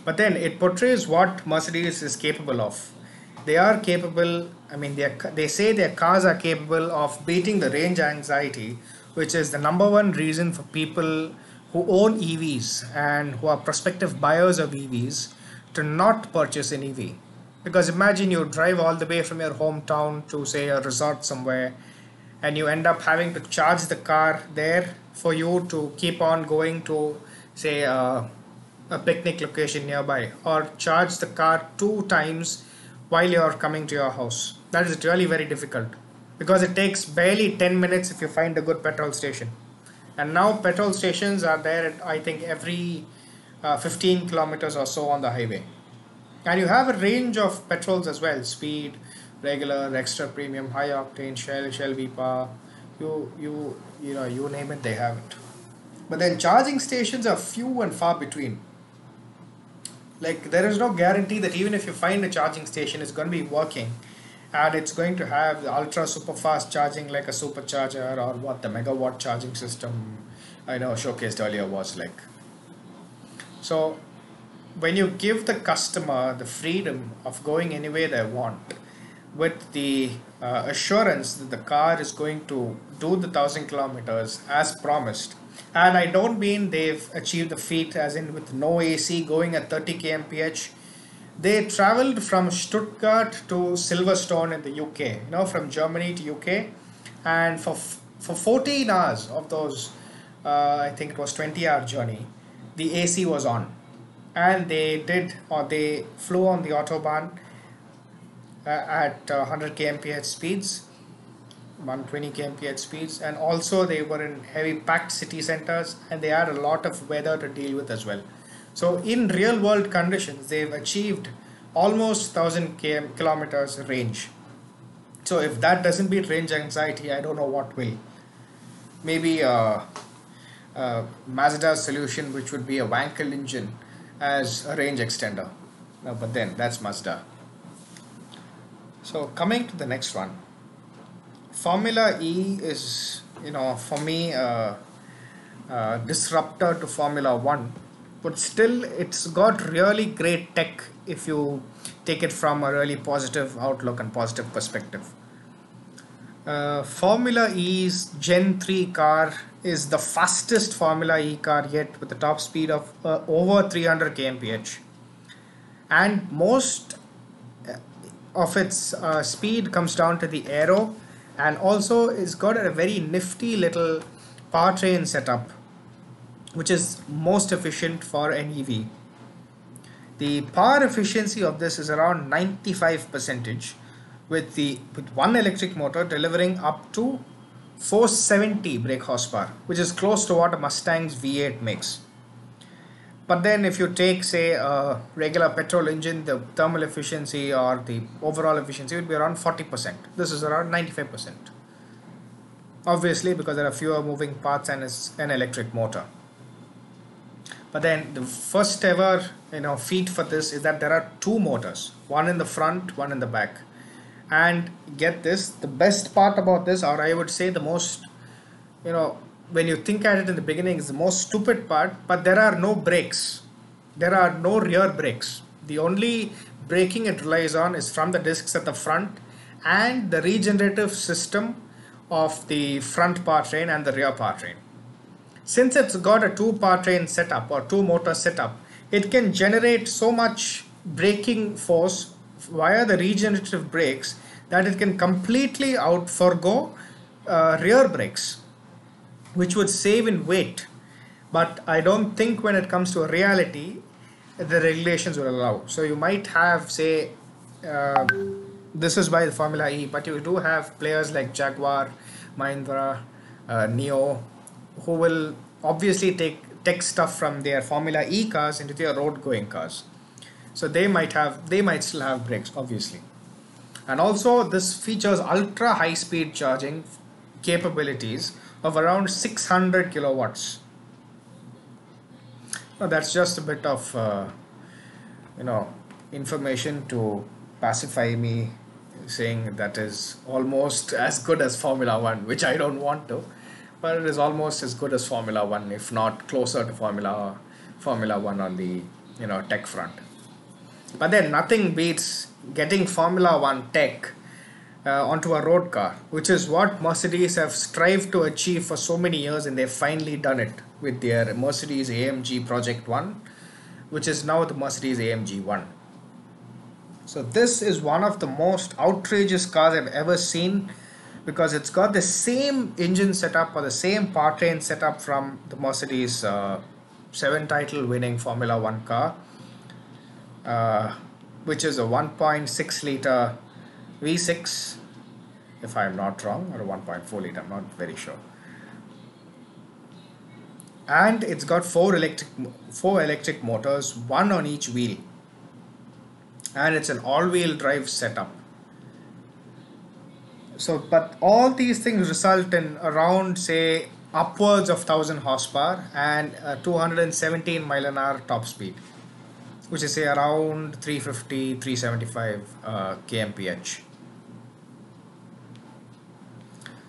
But then it portrays what Mercedes is capable of. They are capable. I mean, they are, they say their cars are capable of beating the range anxiety, which is the number one reason for people who own EVs and who are prospective buyers of EVs to not purchase an EV. Because imagine you drive all the way from your hometown to, say, a resort somewhere, and you end up having to charge the car there for you to keep on going to, say, a picnic location nearby, or charge the car two times while you're coming to your house. That is really very difficult because it takes barely 10 minutes if you find a good petrol station. And now petrol stations are there at, I think, every uh, 15 kilometers or so on the highway. And you have a range of petrols as well speed, regular, extra premium, high octane, Shell, Shell V-Power. You, you, you know, you name it, they have it. But then charging stations are few and far between. Like, there is no guarantee that even if you find a charging station, it's going to be working and it's going to have the ultra super fast charging like a supercharger or what the megawatt charging system I know showcased earlier was like. So when you give the customer the freedom of going anywhere they want with the uh, assurance that the car is going to do the thousand kilometers as promised and i don't mean they've achieved the feat as in with no ac going at 30 kmph they traveled from stuttgart to silverstone in the uk you know from germany to uk and for for 14 hours of those uh, i think it was 20 hour journey the ac was on. And they did or they flew on the autobahn uh, at uh, 100 kmph speeds 120 kmph speeds. And also they were in heavy packed city centers and they had a lot of weather to deal with as well. So in real world conditions they've achieved almost 1000 km kilometers range. So if that doesn't beat range anxiety i don't know what will. Maybe uh, uh, Mazda's solution which would be a Wankel engine as a range extender. No, but then that's Mazda. So coming to the next one, Formula E is you know for me a, a disruptor to Formula One, but still it's got really great tech if you take it from a really positive outlook and positive perspective. Uh, Formula E's Gen 3 car is the fastest Formula E car yet with a top speed of uh, over 300 kmph. And most uh, of its uh, speed comes down to the aero and also it's got a very nifty little powertrain setup which is most efficient for an EV. The power efficiency of this is around 95 percentage with the with one electric motor delivering up to 470 brake horsepower, which is close to what a Mustang's V8 makes. But then if you take say a regular petrol engine, the thermal efficiency or the overall efficiency would be around 40%. This is around 95%. Obviously because there are fewer moving parts and it's an electric motor. But then the first ever you know feat for this is that there are two motors, one in the front, one in the back and get this the best part about this or i would say the most you know when you think at it in the beginning is the most stupid part but there are no brakes there are no rear brakes. The only braking it relies on is from the discs at the front and the regenerative system of the front powertrain and the rear powertrain. Since it's got a two powertrain setup or two motor setup, it can generate so much braking force via the regenerative brakes that it can completely out forgo uh, rear brakes, which would save in weight. But I don't think when it comes to reality, the regulations will allow. So you might have, say, uh, this is by the Formula E, but you do have players like Jaguar, Mahindra, uh, Nio, who will obviously take take stuff from their Formula E cars into their road going cars. So they might have they might still have brakes, obviously. And also this features ultra high speed charging capabilities of around 600 kilowatts. Now that's just a bit of uh, you know information to pacify me saying that is almost as good as Formula One, which I don't want to, but it is almost as good as Formula One, if not closer to Formula Formula One on the you know tech front. But then nothing beats getting Formula One tech uh, onto a road car, which is what Mercedes have strived to achieve for so many years, and they've finally done it with their Mercedes AMG Project One, which is now the Mercedes AMG One. So this is one of the most outrageous cars I've ever seen because it's got the same engine setup or the same powertrain setup from the Mercedes uh, seven title winning Formula One car, uh, which is a 1.6 liter V6, if I'm not wrong, or a 1.4 liter. I'm not very sure. And it's got four electric four electric motors, one on each wheel and it's an all-wheel drive setup so but all these things result in around say upwards of 1000 horsepower and 217 mile an hour top speed which is say around 350 375 uh, kmph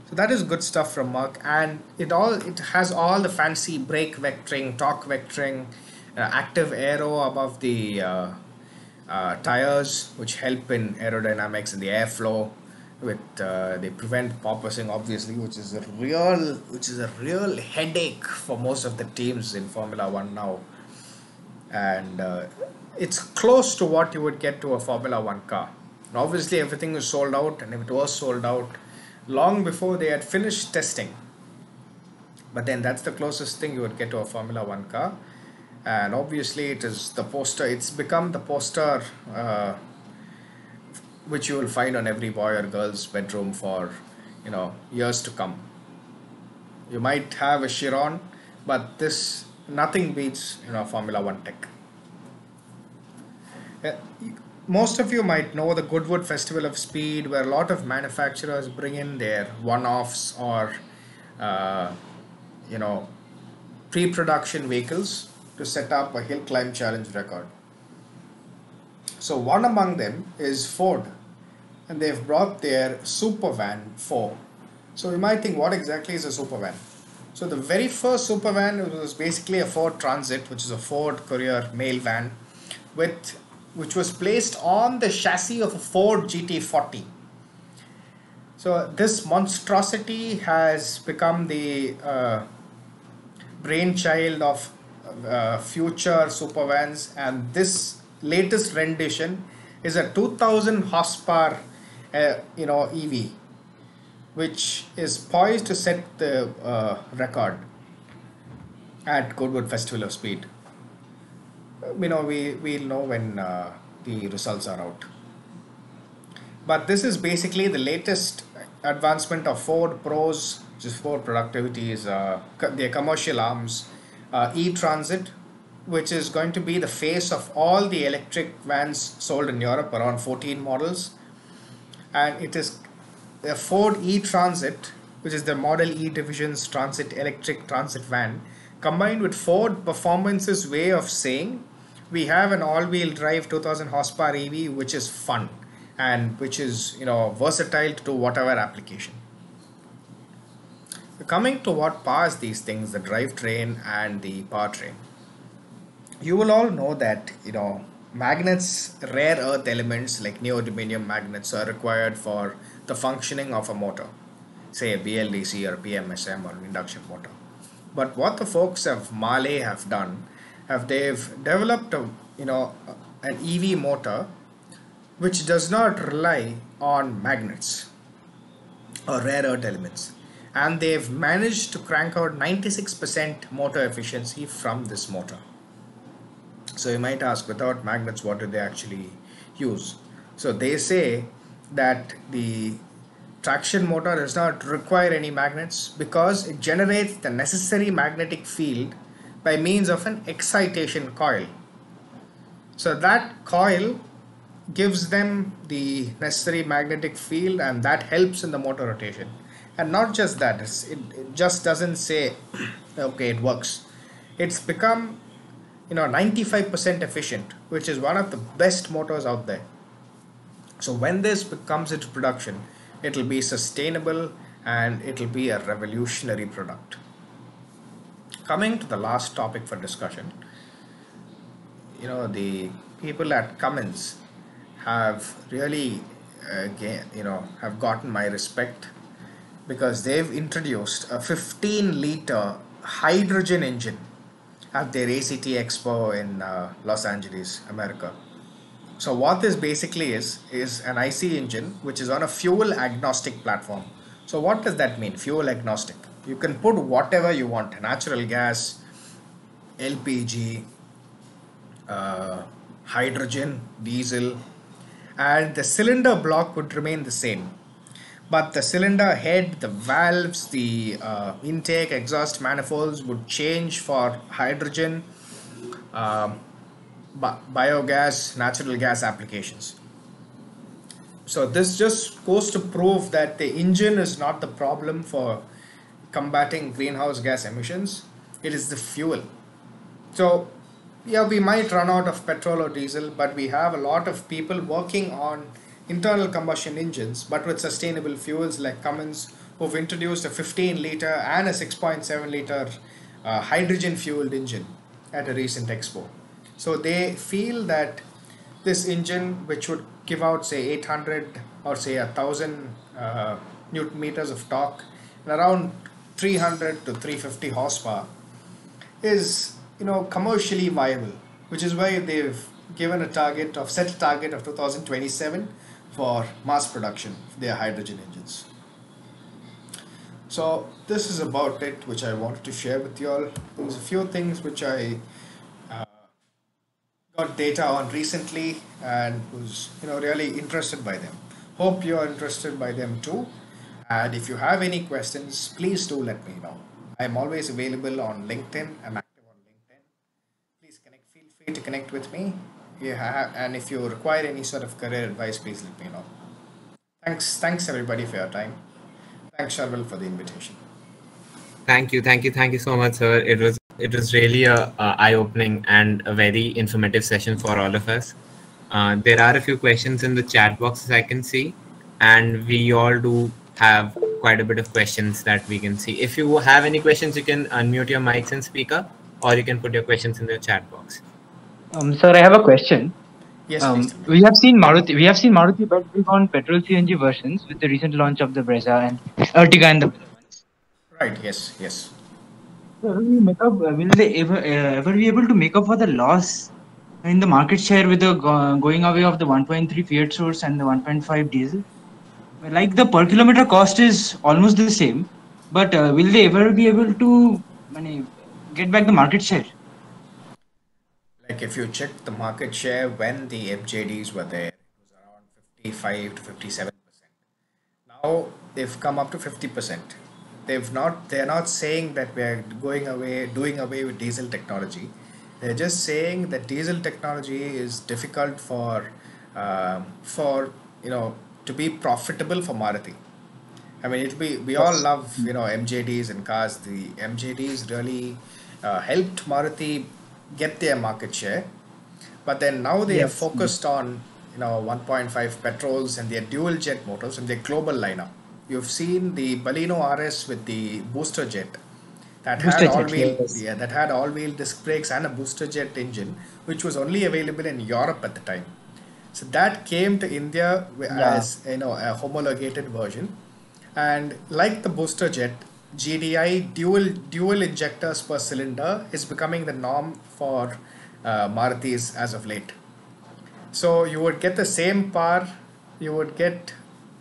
so that is good stuff from Merc and it all it has all the fancy brake vectoring torque vectoring uh, active aero above the uh, uh, tires which help in aerodynamics and the airflow with uh, they prevent porpoising obviously which is a real which is a real headache for most of the teams in formula 1 now and uh, it's close to what you would get to a formula 1 car. And obviously everything is sold out and if it was sold out long before they had finished testing. But then that's the closest thing you would get to a formula 1 car. And obviously it is the poster it's become the poster uh, which you will find on every boy or girl's bedroom for you know years to come. You might have a chiron but this nothing beats you know formula 1 tech uh, most of you might know the goodwood festival of speed where a lot of manufacturers bring in their one-offs or uh, you know pre-production vehicles to set up a hill climb challenge record. So one among them is Ford and they've brought their Supervan 4. So you might think what exactly is a Supervan? So the very first super van was basically a Ford Transit which is a Ford Courier mail van with which was placed on the chassis of a Ford GT40. So this monstrosity has become the uh, brainchild of uh, future supervans and this latest rendition is a 2000 horsepower uh, you know EV which is poised to set the uh, record at Goodwood Festival of Speed. You know we we'll know when uh, the results are out. But this is basically the latest advancement of Ford Pros which is Ford productivity is uh, their commercial arms uh, e-transit which is going to be the face of all the electric vans sold in Europe around 14 models. And it is a Ford e-transit which is the model E division's transit electric transit van combined with Ford performance's way of saying we have an all-wheel drive 2000 horsepower EV which is fun and which is you know versatile to whatever application coming to what powers these things, the drivetrain and the powertrain. you will all know that you know magnets, rare earth elements like neodymium magnets are required for the functioning of a motor, say a BLDC or PMSM or induction motor. But what the folks of Mahle have done, have they've developed a you know an EV motor which does not rely on magnets or rare earth elements. And they've managed to crank out 96% motor efficiency from this motor. So you might ask without magnets what do they actually use? So they say that the traction motor does not require any magnets because it generates the necessary magnetic field by means of an excitation coil. So that coil gives them the necessary magnetic field and that helps in the motor rotation. And not just that it, it just doesn't say (clears throat) okay it works. It's become you know 95% efficient which is one of the best motors out there so when this comes into production it'll be sustainable and it'll be a revolutionary product coming to the last topic for discussion you know the people at cummins have really uh, you know have gotten my respect because they've introduced a 15 liter hydrogen engine at their ACT Expo in uh, Los Angeles, America. So what this basically is is an IC engine which is on a fuel agnostic platform. So what does that mean? Fuel agnostic. You can put whatever you want: natural gas, LPG, uh, hydrogen, diesel, and the cylinder block would remain the same but the cylinder head, the valves, the uh, intake, exhaust manifolds would change for hydrogen, bi- biogas, natural gas applications. So this just goes to prove that the engine is not the problem for combating greenhouse gas emissions. It is the fuel. So yeah, we might run out of petrol or diesel, but we have a lot of people working on internal combustion engines, but with sustainable fuels like Cummins, who've introduced a 15 liter and a 6.7 liter uh, hydrogen fueled engine at a recent expo. So they feel that this engine, which would give out say 800 or say a thousand uh, newton meters of torque and around 300 to 350 horsepower, is you know commercially viable, which is why they've given a target of set a target of 2027 for mass production of their hydrogen engines. So this is about it which I wanted to share with you all. There's a few things which I got data on recently and was you know really interested by them. Hope you are interested by them too. And if you have any questions, please do let me know. I am always available on LinkedIn. I'm active on LinkedIn. Please connect. Feel free to connect with me have, and if you require any sort of career advice, please let me know. Thanks, thanks everybody for your time. Thanks, Sharvil, for the invitation. Thank you, thank you, thank you so much, sir. It was it was really a, a eye-opening and a very informative session for all of us. Uh, there are a few questions in the chat box as I can see, and we all do have quite a bit of questions that we can see. If you have any questions, you can unmute your mics and speak up, or you can put your questions in the chat box. Um, sir, I have a question. Yes, Um, please. we have seen Maruti. We have seen Maruti bet big on petrol CNG versions with the recent launch of the Brezza and Ertiga and the. Right, yes, yes. Will, make up, uh, will they ever uh, ever be able to make up for the loss in the market share with the going away of the 1.3 Fiat Source and the 1.5 diesel? Like the per kilometer cost is almost the same, but uh, will they ever be able to get back the market share? Like if you check the market share when the MJDs were there, it was around 55 to 57 percent. Now they've come up to 50 percent. They've not. They're not saying that we're going away, doing away with diesel technology. They're just saying that diesel technology is difficult for, um, for you know, to be profitable for Maruti. I mean, it be we all love you know MJDs and cars. The MJDs really uh, helped Maruti get their market share, but then now they Yes. focused on you know 1.5 petrols and their dual jet motors and their global lineup. You've seen the Baleno RS with the booster jet. that Booster had all-wheel yes. yeah that had all-wheel disc brakes and a booster jet engine, which was only available in Europe at the time. So that came to India Yeah. as you know a homologated version, and like the booster jet, GDI dual dual injectors per cylinder is becoming the norm for uh, Marutis as of late. So you would get the same power, you would get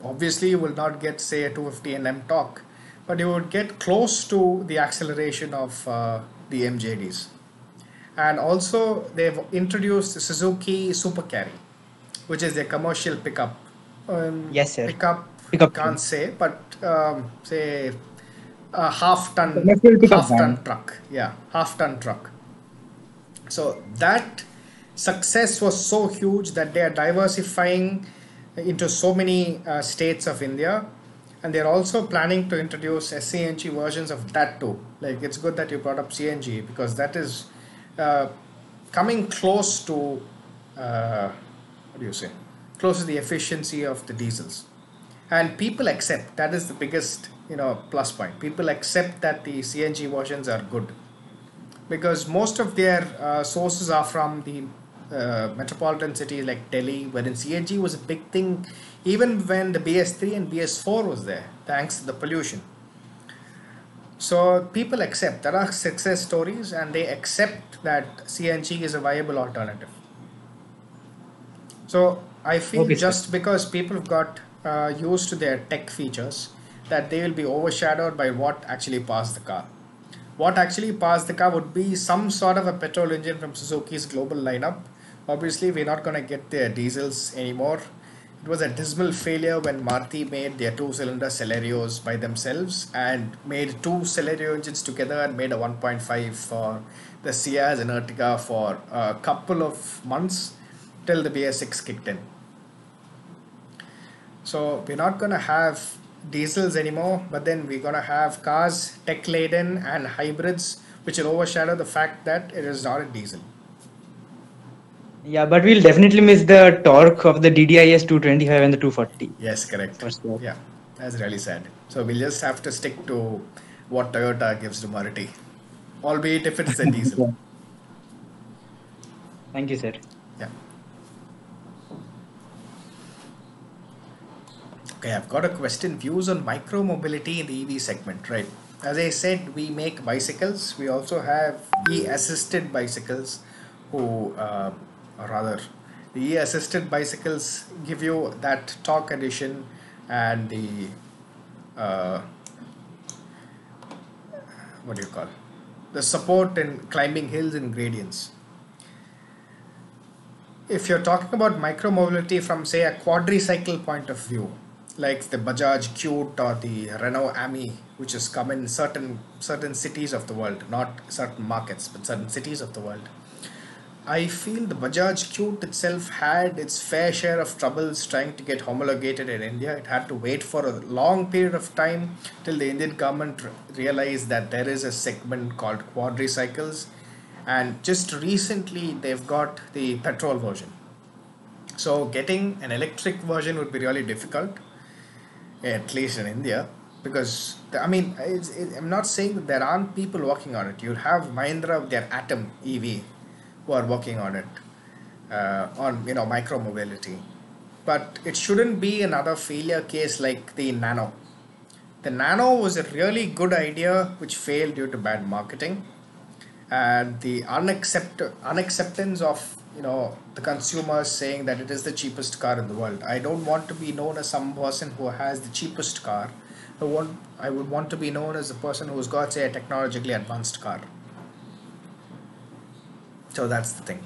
obviously you will not get say a 250 Nm torque, but you would get close to the acceleration of uh, the MJDs. And also they've introduced Suzuki Super Carry, which is a commercial pickup. Um, Yes, sir. Pickup, Pickup can't say, but um, say a half ton, half ton van. truck. Yeah, half ton truck. So that success was so huge that they are diversifying into so many uh, states of India, and they're also planning to introduce CNG versions of that too. Like it's good that you brought up CNG because that is uh, coming close to uh, what do you say? Close to the efficiency of the diesels, and people accept that is the biggest you know plus point. People accept that the CNG versions are good because most of their uh, sources are from the uh, metropolitan cities like Delhi, wherein CNG was a big thing even when the BS3 and BS4 was there, thanks to the pollution. So people accept there are success stories and they accept that CNG is a viable alternative. So I feel Okay, sir. just because people have got uh, used to their tech features, that they will be overshadowed by what actually passed the car. What actually passed the car would be some sort of a petrol engine from Suzuki's global lineup. Obviously, we're not going to get their diesels anymore. It was a dismal failure when Maruti made their two-cylinder Celerios by themselves and made two Celerio engines together and made a 1.5 for the Ciaz and Ertiga for a couple of months till the BS6 kicked in. So we're not going to have diesels anymore, but then we're going to have cars tech laden and hybrids, which will overshadow the fact that it is not a diesel. Yeah, but we'll definitely miss the torque of the DDIS 225 and the 240. Yes, correct. Sure. Yeah, that's really sad. So we'll just have to stick to what Toyota gives to Maruti, albeit if it's a (laughs) diesel. Thank you, sir. Yeah. Okay, I've got a question. Views on micro mobility in the EV segment, right? As I said, we make bicycles. We also have e-assisted bicycles, who, uh, or rather, the e-assisted bicycles give you that torque addition and the uh, what do you call the support in climbing hills and gradients. If you're talking about micromobility from say a quadricycle point of view like the bajaj qute or the renault ami which has come in certain certain cities of the world not certain markets but certain cities of the world i feel the bajaj qute itself had its fair share of troubles trying to get homologated in india. It had to wait for a long period of time till the indian government realized that there is a segment called quadricycles. And just recently they've got the petrol version. So getting an electric version would be really difficult at least in india because i mean it, i'm not saying that there aren't people working on it. You'll have mahindra with their atom ev who are working on it uh, on you know micro mobility but it shouldn't be another failure case like the nano the nano was a really good idea which failed due to bad marketing and the unaccept unacceptance of you know the consumers saying that it is the cheapest car in the world. I don't want to be known as some person who has the cheapest car. I want I would want to be known as a person who's got say a technologically advanced car. So that's the thing.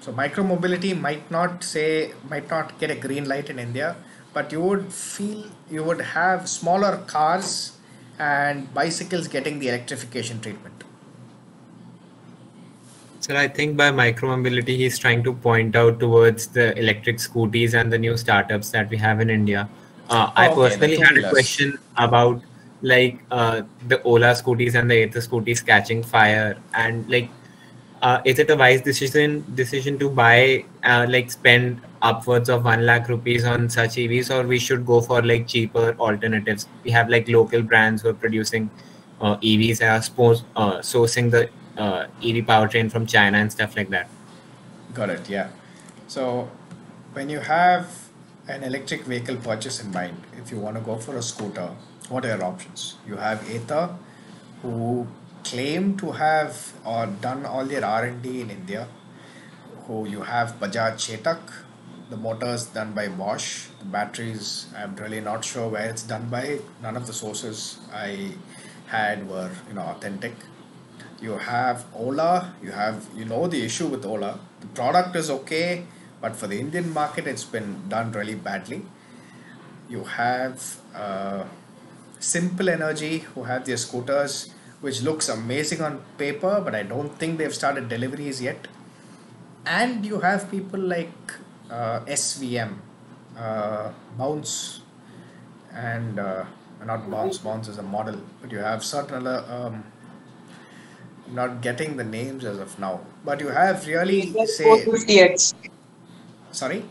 So micromobility might not say might not get a green light in India, but you would feel you would have smaller cars and bicycles getting the electrification treatment. So I think by micromobility, he's trying to point out towards the electric scooties and the new startups that we have in India. Uh, I okay, personally had a question about like uh, the Ola scooties and the Ather scooties catching fire, and like, uh, is it a wise decision decision to buy uh, like spend upwards of one lakh rupees on such EVs, or we should go for like cheaper alternatives? We have like local brands who are producing uh, EVs are supposed uh, sourcing the uh, EV powertrain from China and stuff like that. Got it. Yeah. So when you have an electric vehicle purchase in mind, if you want to go for a scooter, what are your options? You have Ather, who claim to have or done all their R&D in India. Who you have Bajaj Chetak, the motors done by Bosch, the batteries. I'm really not sure where it's done by. None of the sources I had were you know authentic. You have Ola. You have you know the issue with Ola. The product is okay, but for the Indian market, it's been done really badly. You have uh, Simple Energy, who have their scooters, which looks amazing on paper, but I don't think they've started deliveries yet. And you have people like uh, SVM, uh, Bounce, and uh, not Bounce, Bounce is a model, but you have certain other. Um, not getting the names as of now, but you have really say 450x. sorry.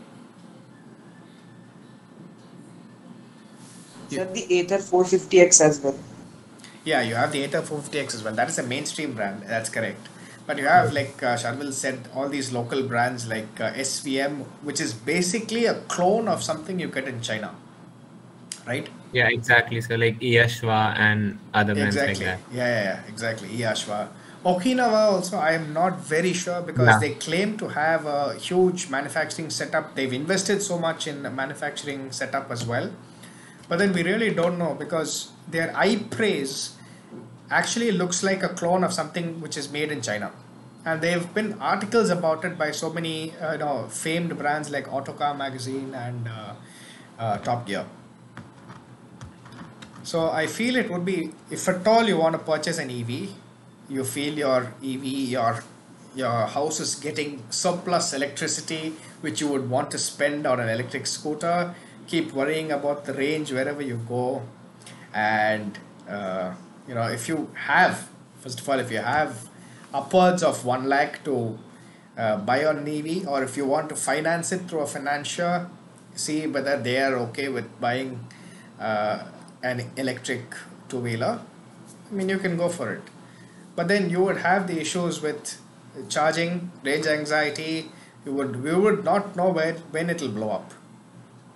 Sir, the Ather 450x as well. Yeah, you have the Ather 450X as well. That is a mainstream brand. That's correct. But you have, like uh, Sharvil said, all these local brands like uh, SVM, which is basically a clone of something you get in China, right? Yeah, exactly. So like Yashwa and other brands like that. Yeah, yeah, yeah, exactly. Iashwa. Okinawa also, I am not very sure because Yeah. they claim to have a huge manufacturing setup. They've invested so much in the manufacturing setup as well. But then we really don't know because their eye praise actually looks like a clone of something which is made in China. And there have been articles about it by so many uh, you know famed brands like Autocar magazine and uh, uh, Top Gear. So I feel it would be if at all you want to purchase an EV, you feel your EV your your house is getting surplus electricity which you would want to spend on an electric scooter. Keep worrying about the range wherever you go, and uh, you know if you have first of all if you have upwards of one lakh to uh, buy on EV, or if you want to finance it through a financier, see whether they are okay with buying uh, an electric two wheeler. I mean, you can go for it, but then you would have the issues with charging, range anxiety. You would we would not know where when it will blow up.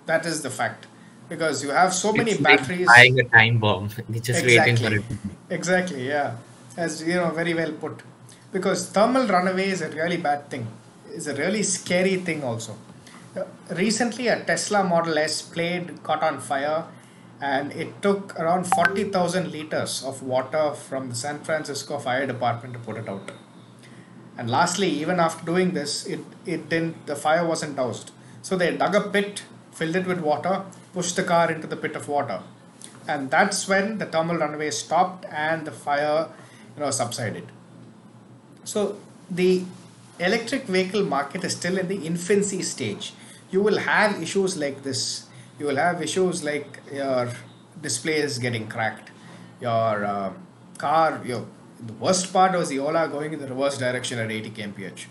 That is the fact because you have so many It's like batteries. buying a time bomb. (laughs) We're just waiting for Exactly. it. Exactly, yeah. As you know, very well put. Because thermal runaway is a really bad thing. It's a really scary thing also. Uh, Recently, a Tesla Model S Plaid caught on fire, and it took around forty thousand liters of water from the San Francisco Fire Department to put it out. And lastly, even after doing this, it, it didn't the fire wasn't doused. So they dug a pit, filled it with water, pushed the car into the pit of water. And that's when the thermal runaway stopped and the fire you know subsided. So the electric vehicle market is still in the infancy stage. You will have issues like this. You will have issues like your display is getting cracked, your uh, car, your the worst part was the Ola going in the reverse direction at 80 kmph.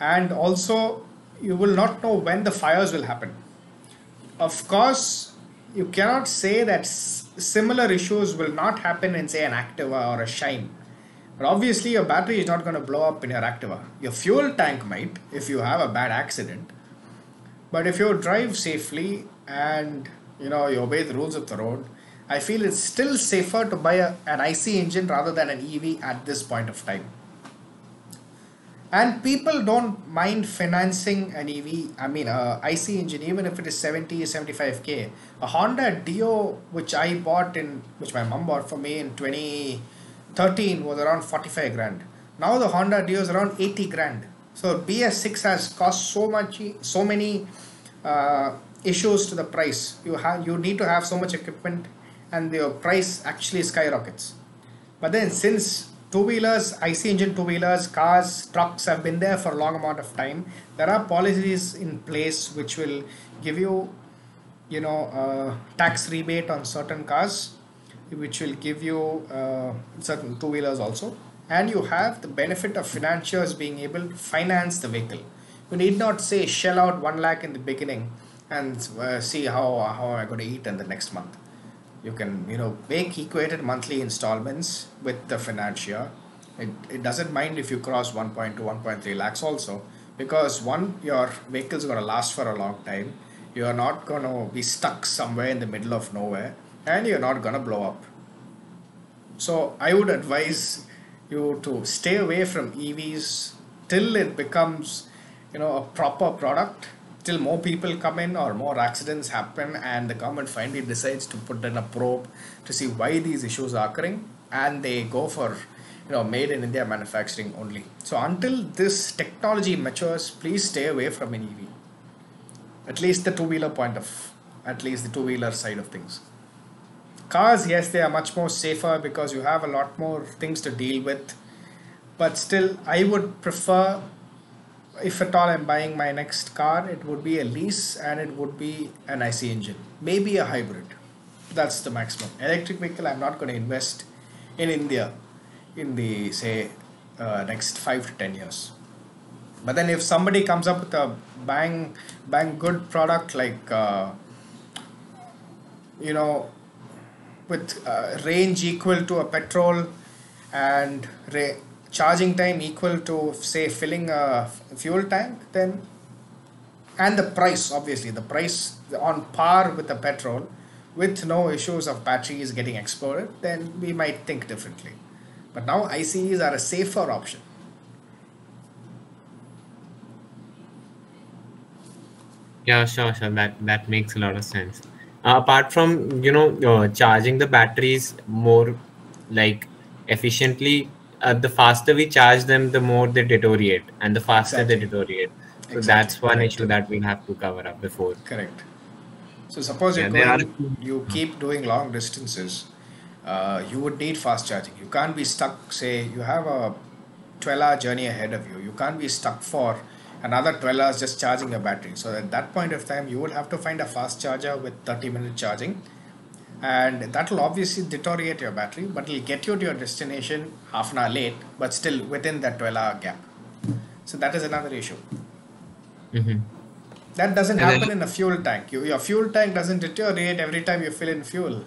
And also, you will not know when the fires will happen. Of course, you cannot say that similar issues will not happen in, say, an Activa or a Shine. But obviously, your battery is not going to blow up in your Activa. Your fuel tank might if you have a bad accident. But if you drive safely and you know you obey the rules of the road, I feel it's still safer to buy a, an IC engine rather than an EV at this point of time. And people don't mind financing an EV, I mean, a IC engine, even if it is 70, 75k. A Honda Dio, which I bought in, which my mom bought for me in 2013, was around 45 grand. Now the Honda Dio is around 80 grand. So BS6 has cost so much, so many uh, issues to the price. You have, you need to have so much equipment, and the price actually skyrockets. But then since two wheelers, IC engine two wheelers, cars, trucks have been there for a long amount of time, there are policies in place which will give you, you know, uh, tax rebate on certain cars, which will give you uh, certain two wheelers also, and you have the benefit of financiers being able to finance the vehicle. You need not say shell out one lakh in the beginning and uh, see how how I'm going to eat in the next month You can, you know, make equated monthly installments with the financier. It, it doesn't mind if you cross 1.2, 1.3 lakhs also, because one, your vehicle is going to last for a long time. You are not going to be stuck somewhere in the middle of nowhere, and you're not going to blow up. So I would advise you to stay away from EVs till it becomes, you know, a proper product. Till more people come in or more accidents happen, and the government finally decides to put in a probe to see why these issues are occurring, and they go for, you know, made in India manufacturing only. So until this technology matures, please stay away from an EV. At least the two-wheeler point of, at least the two-wheeler side of things cars yes they are much more safer because you have a lot more things to deal with but still i would prefer if at all i'm buying my next car it would be a lease and it would be an ic engine maybe a hybrid. That's the maximum. Electric vehicle i'm not going to invest in india in the say uh, next 5 to 10 years. But then if somebody comes up with a bang bang good product like uh, you know with uh, range equal to a petrol and ra- charging time equal to say filling a fuel tank then and the price obviously the price on par with the petrol with no issues of batteries getting exploded then we might think differently but now ices are a safer option Yeah, sure, sure. That that makes a lot of sense. Uh, apart from you know uh, charging the batteries more like efficiently, uh, the faster we charge them, the more they deteriorate, and the faster they deteriorate. So Exactly. that's one Correct. issue that we'll have to cover up before. Correct. So suppose you're Yeah, there are going, you keep doing long distances, uh, you would need fast charging. You can't be stuck. Say you have a 12-hour journey ahead of you. You can't be stuck for another 12 hours just charging your battery. So at that point of time, you would have to find a fast charger with 30-minute charging, and that will obviously deteriorate your battery, but it'll get you to your destination half an hour late, but still within that 12-hour gap. So that is another issue. hmm That doesn't And happen in a fuel tank. You, your fuel tank doesn't deteriorate every time you fill in fuel.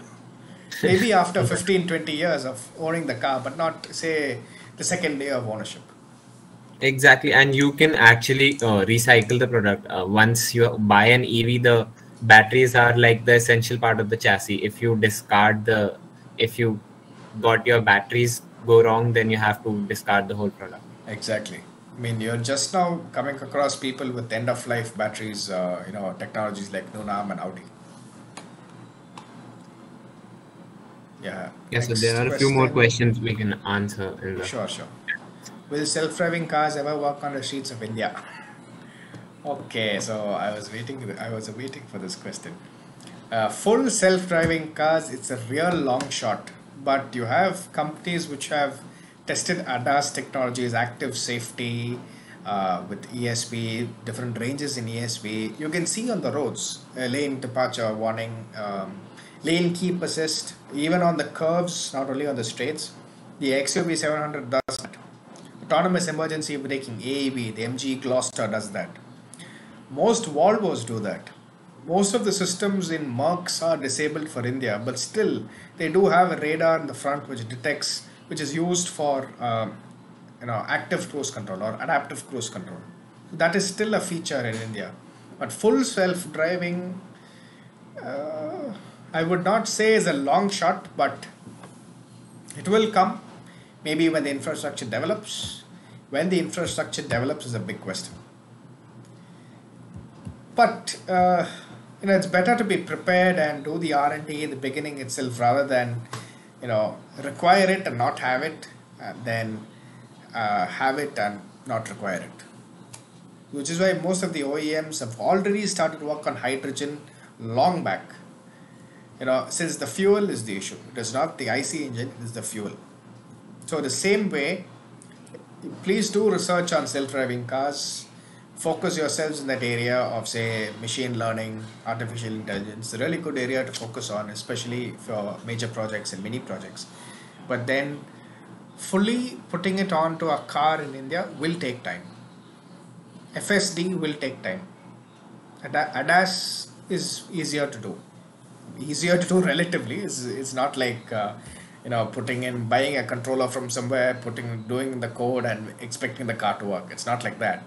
Maybe (laughs) after 15, 20 years of owning the car, but not, say, the second day of ownership. Exactly, and you can actually uh, recycle the product. Uh, once you buy an EV, the batteries are like the essential part of the chassis. If you discard the, if you got your batteries go wrong, then you have to discard the whole product. Exactly. I mean, you're just now coming across people with end of life batteries, uh, you know, technologies like Nunam and Audi. Yeah. Yeah, so there are a few more questions we can answer in the. Sure, sure. Will self-driving cars ever work on the streets of India? Okay, so I was waiting. I was waiting for this question. Uh, full self-driving cars, it's a real long shot. But you have companies which have tested ADAS technologies, active safety, uh, with ESP, different ranges in ESP. You can see on the roads uh, lane departure warning, um, lane keep assist, even on the curves, not only on the straights. The XUV 700 does that. Autonomous emergency braking, AEB, the MG Gloster does that. Most Volvos do that. Most of the systems in Mercs are disabled for India, but still they do have a radar in the front which detects, which is used for um, you know active cruise control or adaptive cruise control. That is still a feature in India, but full self-driving, uh, I would not say is a long shot, but it will come. Maybe when the infrastructure develops. When the infrastructure develops is a big question but uh, you know it's better to be prepared and do the r&d in the beginning itself rather than you know require it and not have it and then uh, have it and not require it. Which is why most of the oems have already started work on hydrogen long back. You know since the fuel is the issue. It is not the ic engine it is the fuel. So the same way please do research on self-driving cars focus yourselves in that area of say machine learning artificial intelligence a really good area to focus on especially for major projects and mini projects but then fully putting it onto a car in india will take time fsd will take time Ada- adas is easier to do easier to do (laughs) relatively. It's, it's not like uh, you know putting in buying a controller from somewhere, putting doing the code and expecting the car to work. It's not like that.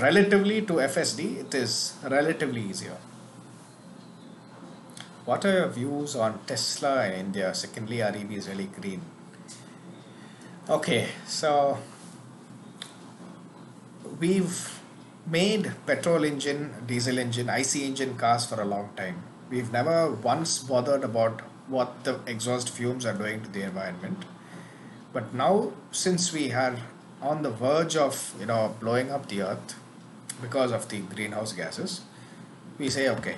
Relatively to FSD, it is relatively easier. What are your views on Tesla in India? Secondly, are EVs really green? Okay, so we've made petrol engine, diesel engine, IC engine cars for a long time. We've never once bothered about what the exhaust fumes are doing to the environment. But now, since we are on the verge of you know blowing up the earth because of the greenhouse gases, we say okay,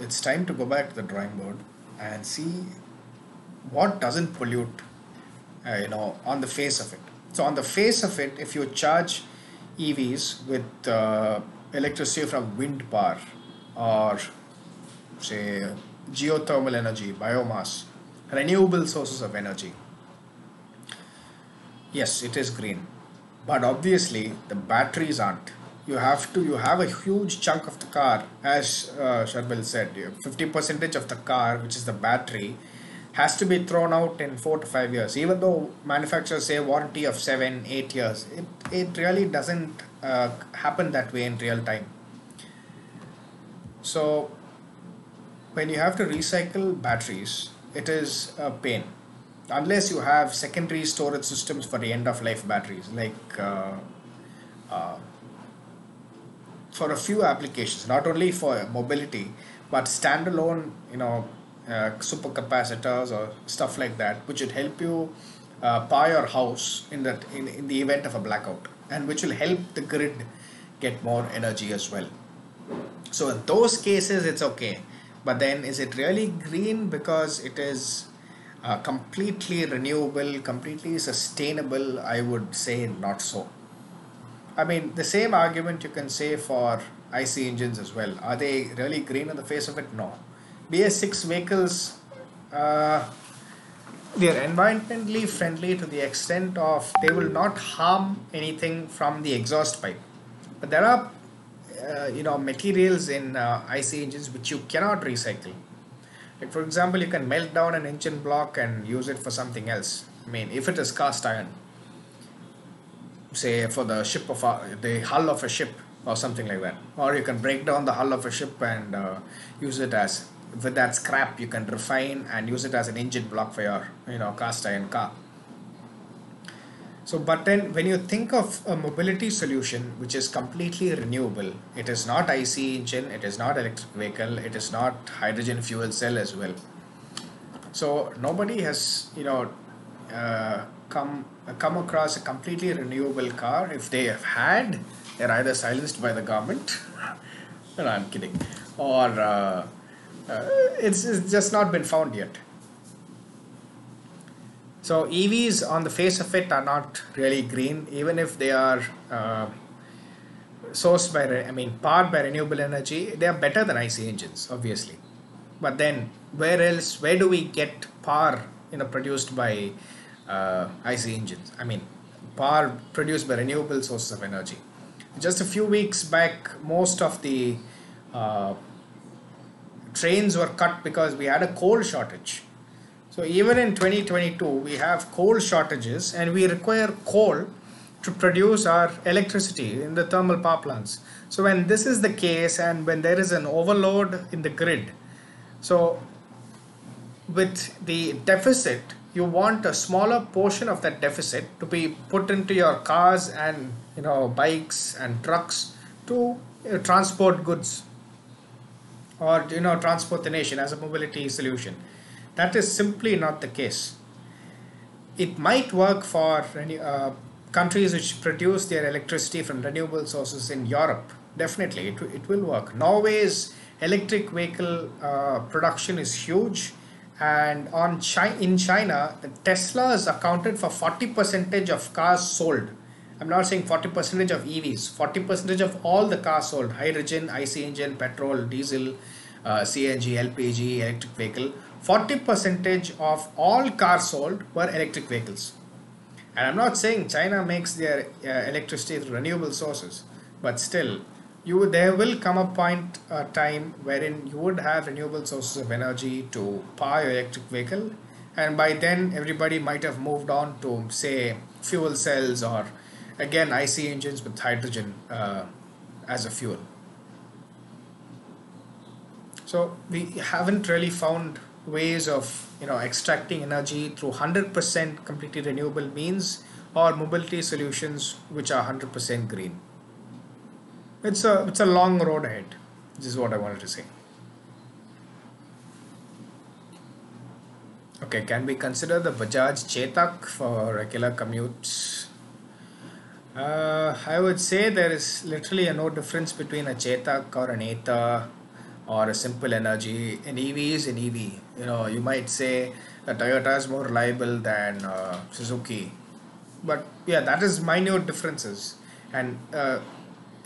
it's time to go back to the drawing board and see what doesn't pollute uh, you know on the face of it. So on the face of it if you charge evs with uh, electricity from wind power or say geothermal energy biomass renewable sources of energy yes it is green. But obviously the batteries aren't you have to you have a huge chunk of the car as uh, Sharvil said 50 percentage of the car which is the battery has to be thrown out in 4 to 5 years. Even though manufacturers say warranty of 7 8 years it, it really doesn't uh, happen that way in real time. So when you have to recycle batteries it is a pain. Unless you have secondary storage systems for the end of life batteries like uh, uh, for a few applications, not only for mobility, but standalone, you know, uh, supercapacitors or stuff like that, which would help you uh, power your house in that in, in the event of a blackout, and which will help the grid get more energy as well. So in those cases, it's okay. But then, is it really green because it is uh, completely renewable, completely sustainable? I would say not so. I mean, the same argument you can say for IC engines as well. Are they really green on the face of it? No. BS6 vehicles, uh, they are environmentally friendly to the extent of they will not harm anything from the exhaust pipe. But there are, uh, you know, materials in uh, IC engines which you cannot recycle. Like for example, you can melt down an engine block and use it for something else. I mean, if it is cast iron, say for the ship of a, the hull of a ship or something like that. Or you can break down the hull of a ship and uh, use it as with that scrap you can refine and use it as an engine block for your you know cast iron car. So but then when you think of a mobility solution which is completely renewable it is not ic engine it is not electric vehicle it is not hydrogen fuel cell as well. So nobody has you know uh, come come across a completely renewable car if they have had they're either silenced by the government. (laughs) No i'm kidding. Or uh, uh, it's, it's just not been found yet. So evs on the face of it are not really green even if they are uh, sourced by i mean powered by renewable energy they are better than ic engines obviously. But then where else where do we get power you know produced by uh, IC engines. I mean, power produced by renewable sources of energy. Just a few weeks back, most of the uh, trains were cut because we had a coal shortage. So even in 2022, we have coal shortages and we require coal to produce our electricity in the thermal power plants. So when this is the case and when there is an overload in the grid, so with the deficit you want a smaller portion of that deficit to be put into your cars and you know bikes and trucks to transport goods or you know transport the nation as a mobility solution. That is simply not the case. It might work for uh, countries which produce their electricity from renewable sources in europe. Definitely it, it will work. Norway's electric vehicle uh, production is huge and on in China, Tesla is accounted for 40 percentage of cars sold. I'm not saying 40 percentage of EVs, 40 percentage of all the cars sold: hydrogen, IC engine, petrol, diesel, uh, CNG, LPG, electric vehicle. 40 percentage of all cars sold were electric vehicles. And I'm not saying China makes their uh, electricity through renewable sources, but still, you there will come a point a time wherein you would have renewable sources of energy to power your electric vehicle. And by then everybody might have moved on to say fuel cells or again IC engines with hydrogen uh, as a fuel. So we haven't really found ways of you know extracting energy through 100% completely renewable means or mobility solutions which are 100% green it's a it's a long road ahead this is what i wanted to say. Okay can we consider the bajaj chetak for regular commutes? Uh, i would say there is literally a no difference between a chetak or an Ather or a simple energy an ev is an ev you know you might say that toyota is more reliable than uh, suzuki. But yeah that is minute differences. And uh,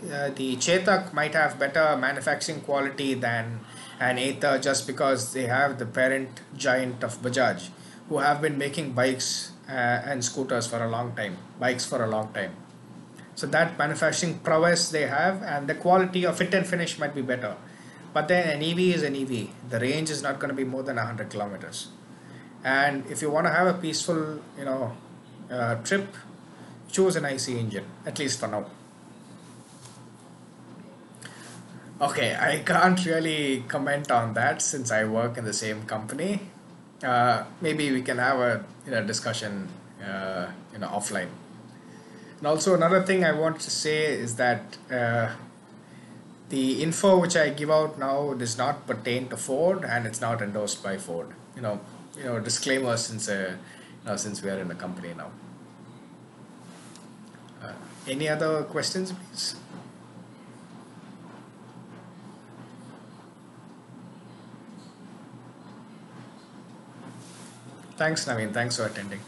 the Chetak might have better manufacturing quality than an Ather just because they have the parent giant of Bajaj who have been making bikes uh, and scooters for a long time, bikes for a long time. So that manufacturing prowess they have and the quality of fit and finish might be better. But then an EV is an EV. The range is not going to be more than 100 kilometers. And if you want to have a peaceful, you know, uh, trip, choose an IC engine, at least for now. Okay, I can't really comment on that since I work in the same company. Uh, maybe we can have a you know, discussion uh, you know offline. And also another thing I want to say is that uh, the info which I give out now does not pertain to Ford and it's not endorsed by Ford. You know, you know disclaimer since uh, you know, since we are in the company now. Uh, any other questions, please? Thanks, Naveen. Thanks for attending.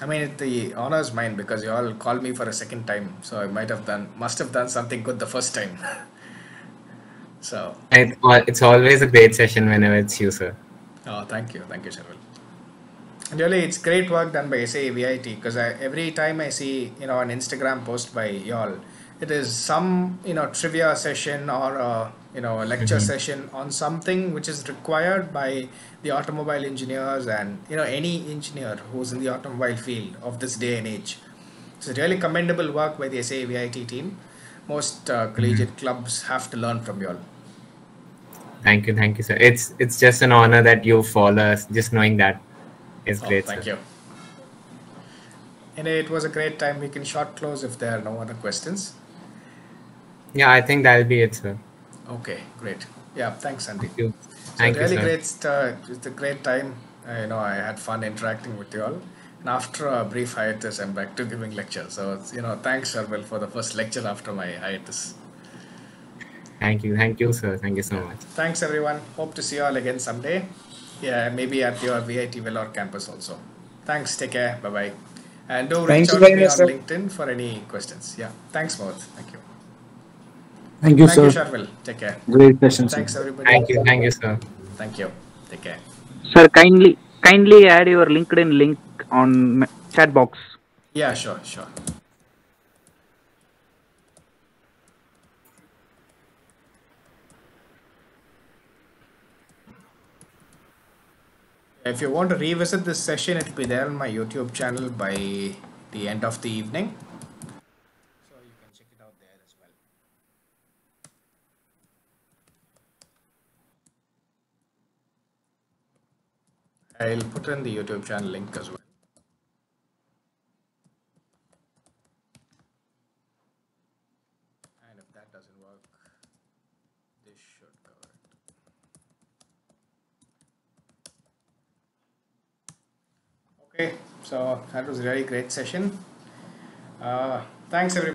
I mean, it, the honor is mine because you all called me for a second time, so I might have done, must have done something good the first time. (laughs) so, It, it's always a great session whenever it's you, sir. oh, thank you, thank you, Sharvil. And really, it's great work done by SAE VIT because every time I see you know an Instagram post by y'all, it is some you know trivia session or a, you know a lecture session on something which is required by the automobile engineers and you know any engineer who's in the automobile field of this day and age. It's really commendable work by the SAE VIT team. Most uh, collegiate clubs have to learn from y'all. Thank you, thank you, sir. It's it's just an honor that you follow us. Just knowing that is Oh, great, thank sir. you. And it was a great time. We can short close if there are no other questions. Yeah, I think that'll be it, sir. Okay, great. Yeah, thanks, Andy. Thank you. So Thank you, really sir. great. Uh, it's a great time. Uh, you know, I had fun interacting with you all. And after a brief hiatus, I'm back to giving lectures. So it's, you know, thanks, Sharvil, for the first lecture after my hiatus. Thank you, thank you, sir. Thank you so much. Thanks, everyone. Hope to see you all again someday. Yeah, maybe at your VIT Vellore campus also. Thanks. Take care. Bye bye. And do reach Thank you out to me on sir. LinkedIn for any questions. Yeah. Thanks, Mohit. Thank you. Thank you, Thank you, sir. Sharvil. Take care. Great session, sir. Thanks, everybody. Thank you, thank you, sir. Thank you. Take care. Sir, kindly kindly add your LinkedIn link on chat box. Yeah, sure, sure. If you want to revisit this session, it will be there on my YouTube channel by the end of the evening. So you can check it out there as well. I'll put in the YouTube channel link as well. And if that doesn't work, this should cover it. Okay, so that was a really great session. Uh, thanks everybody.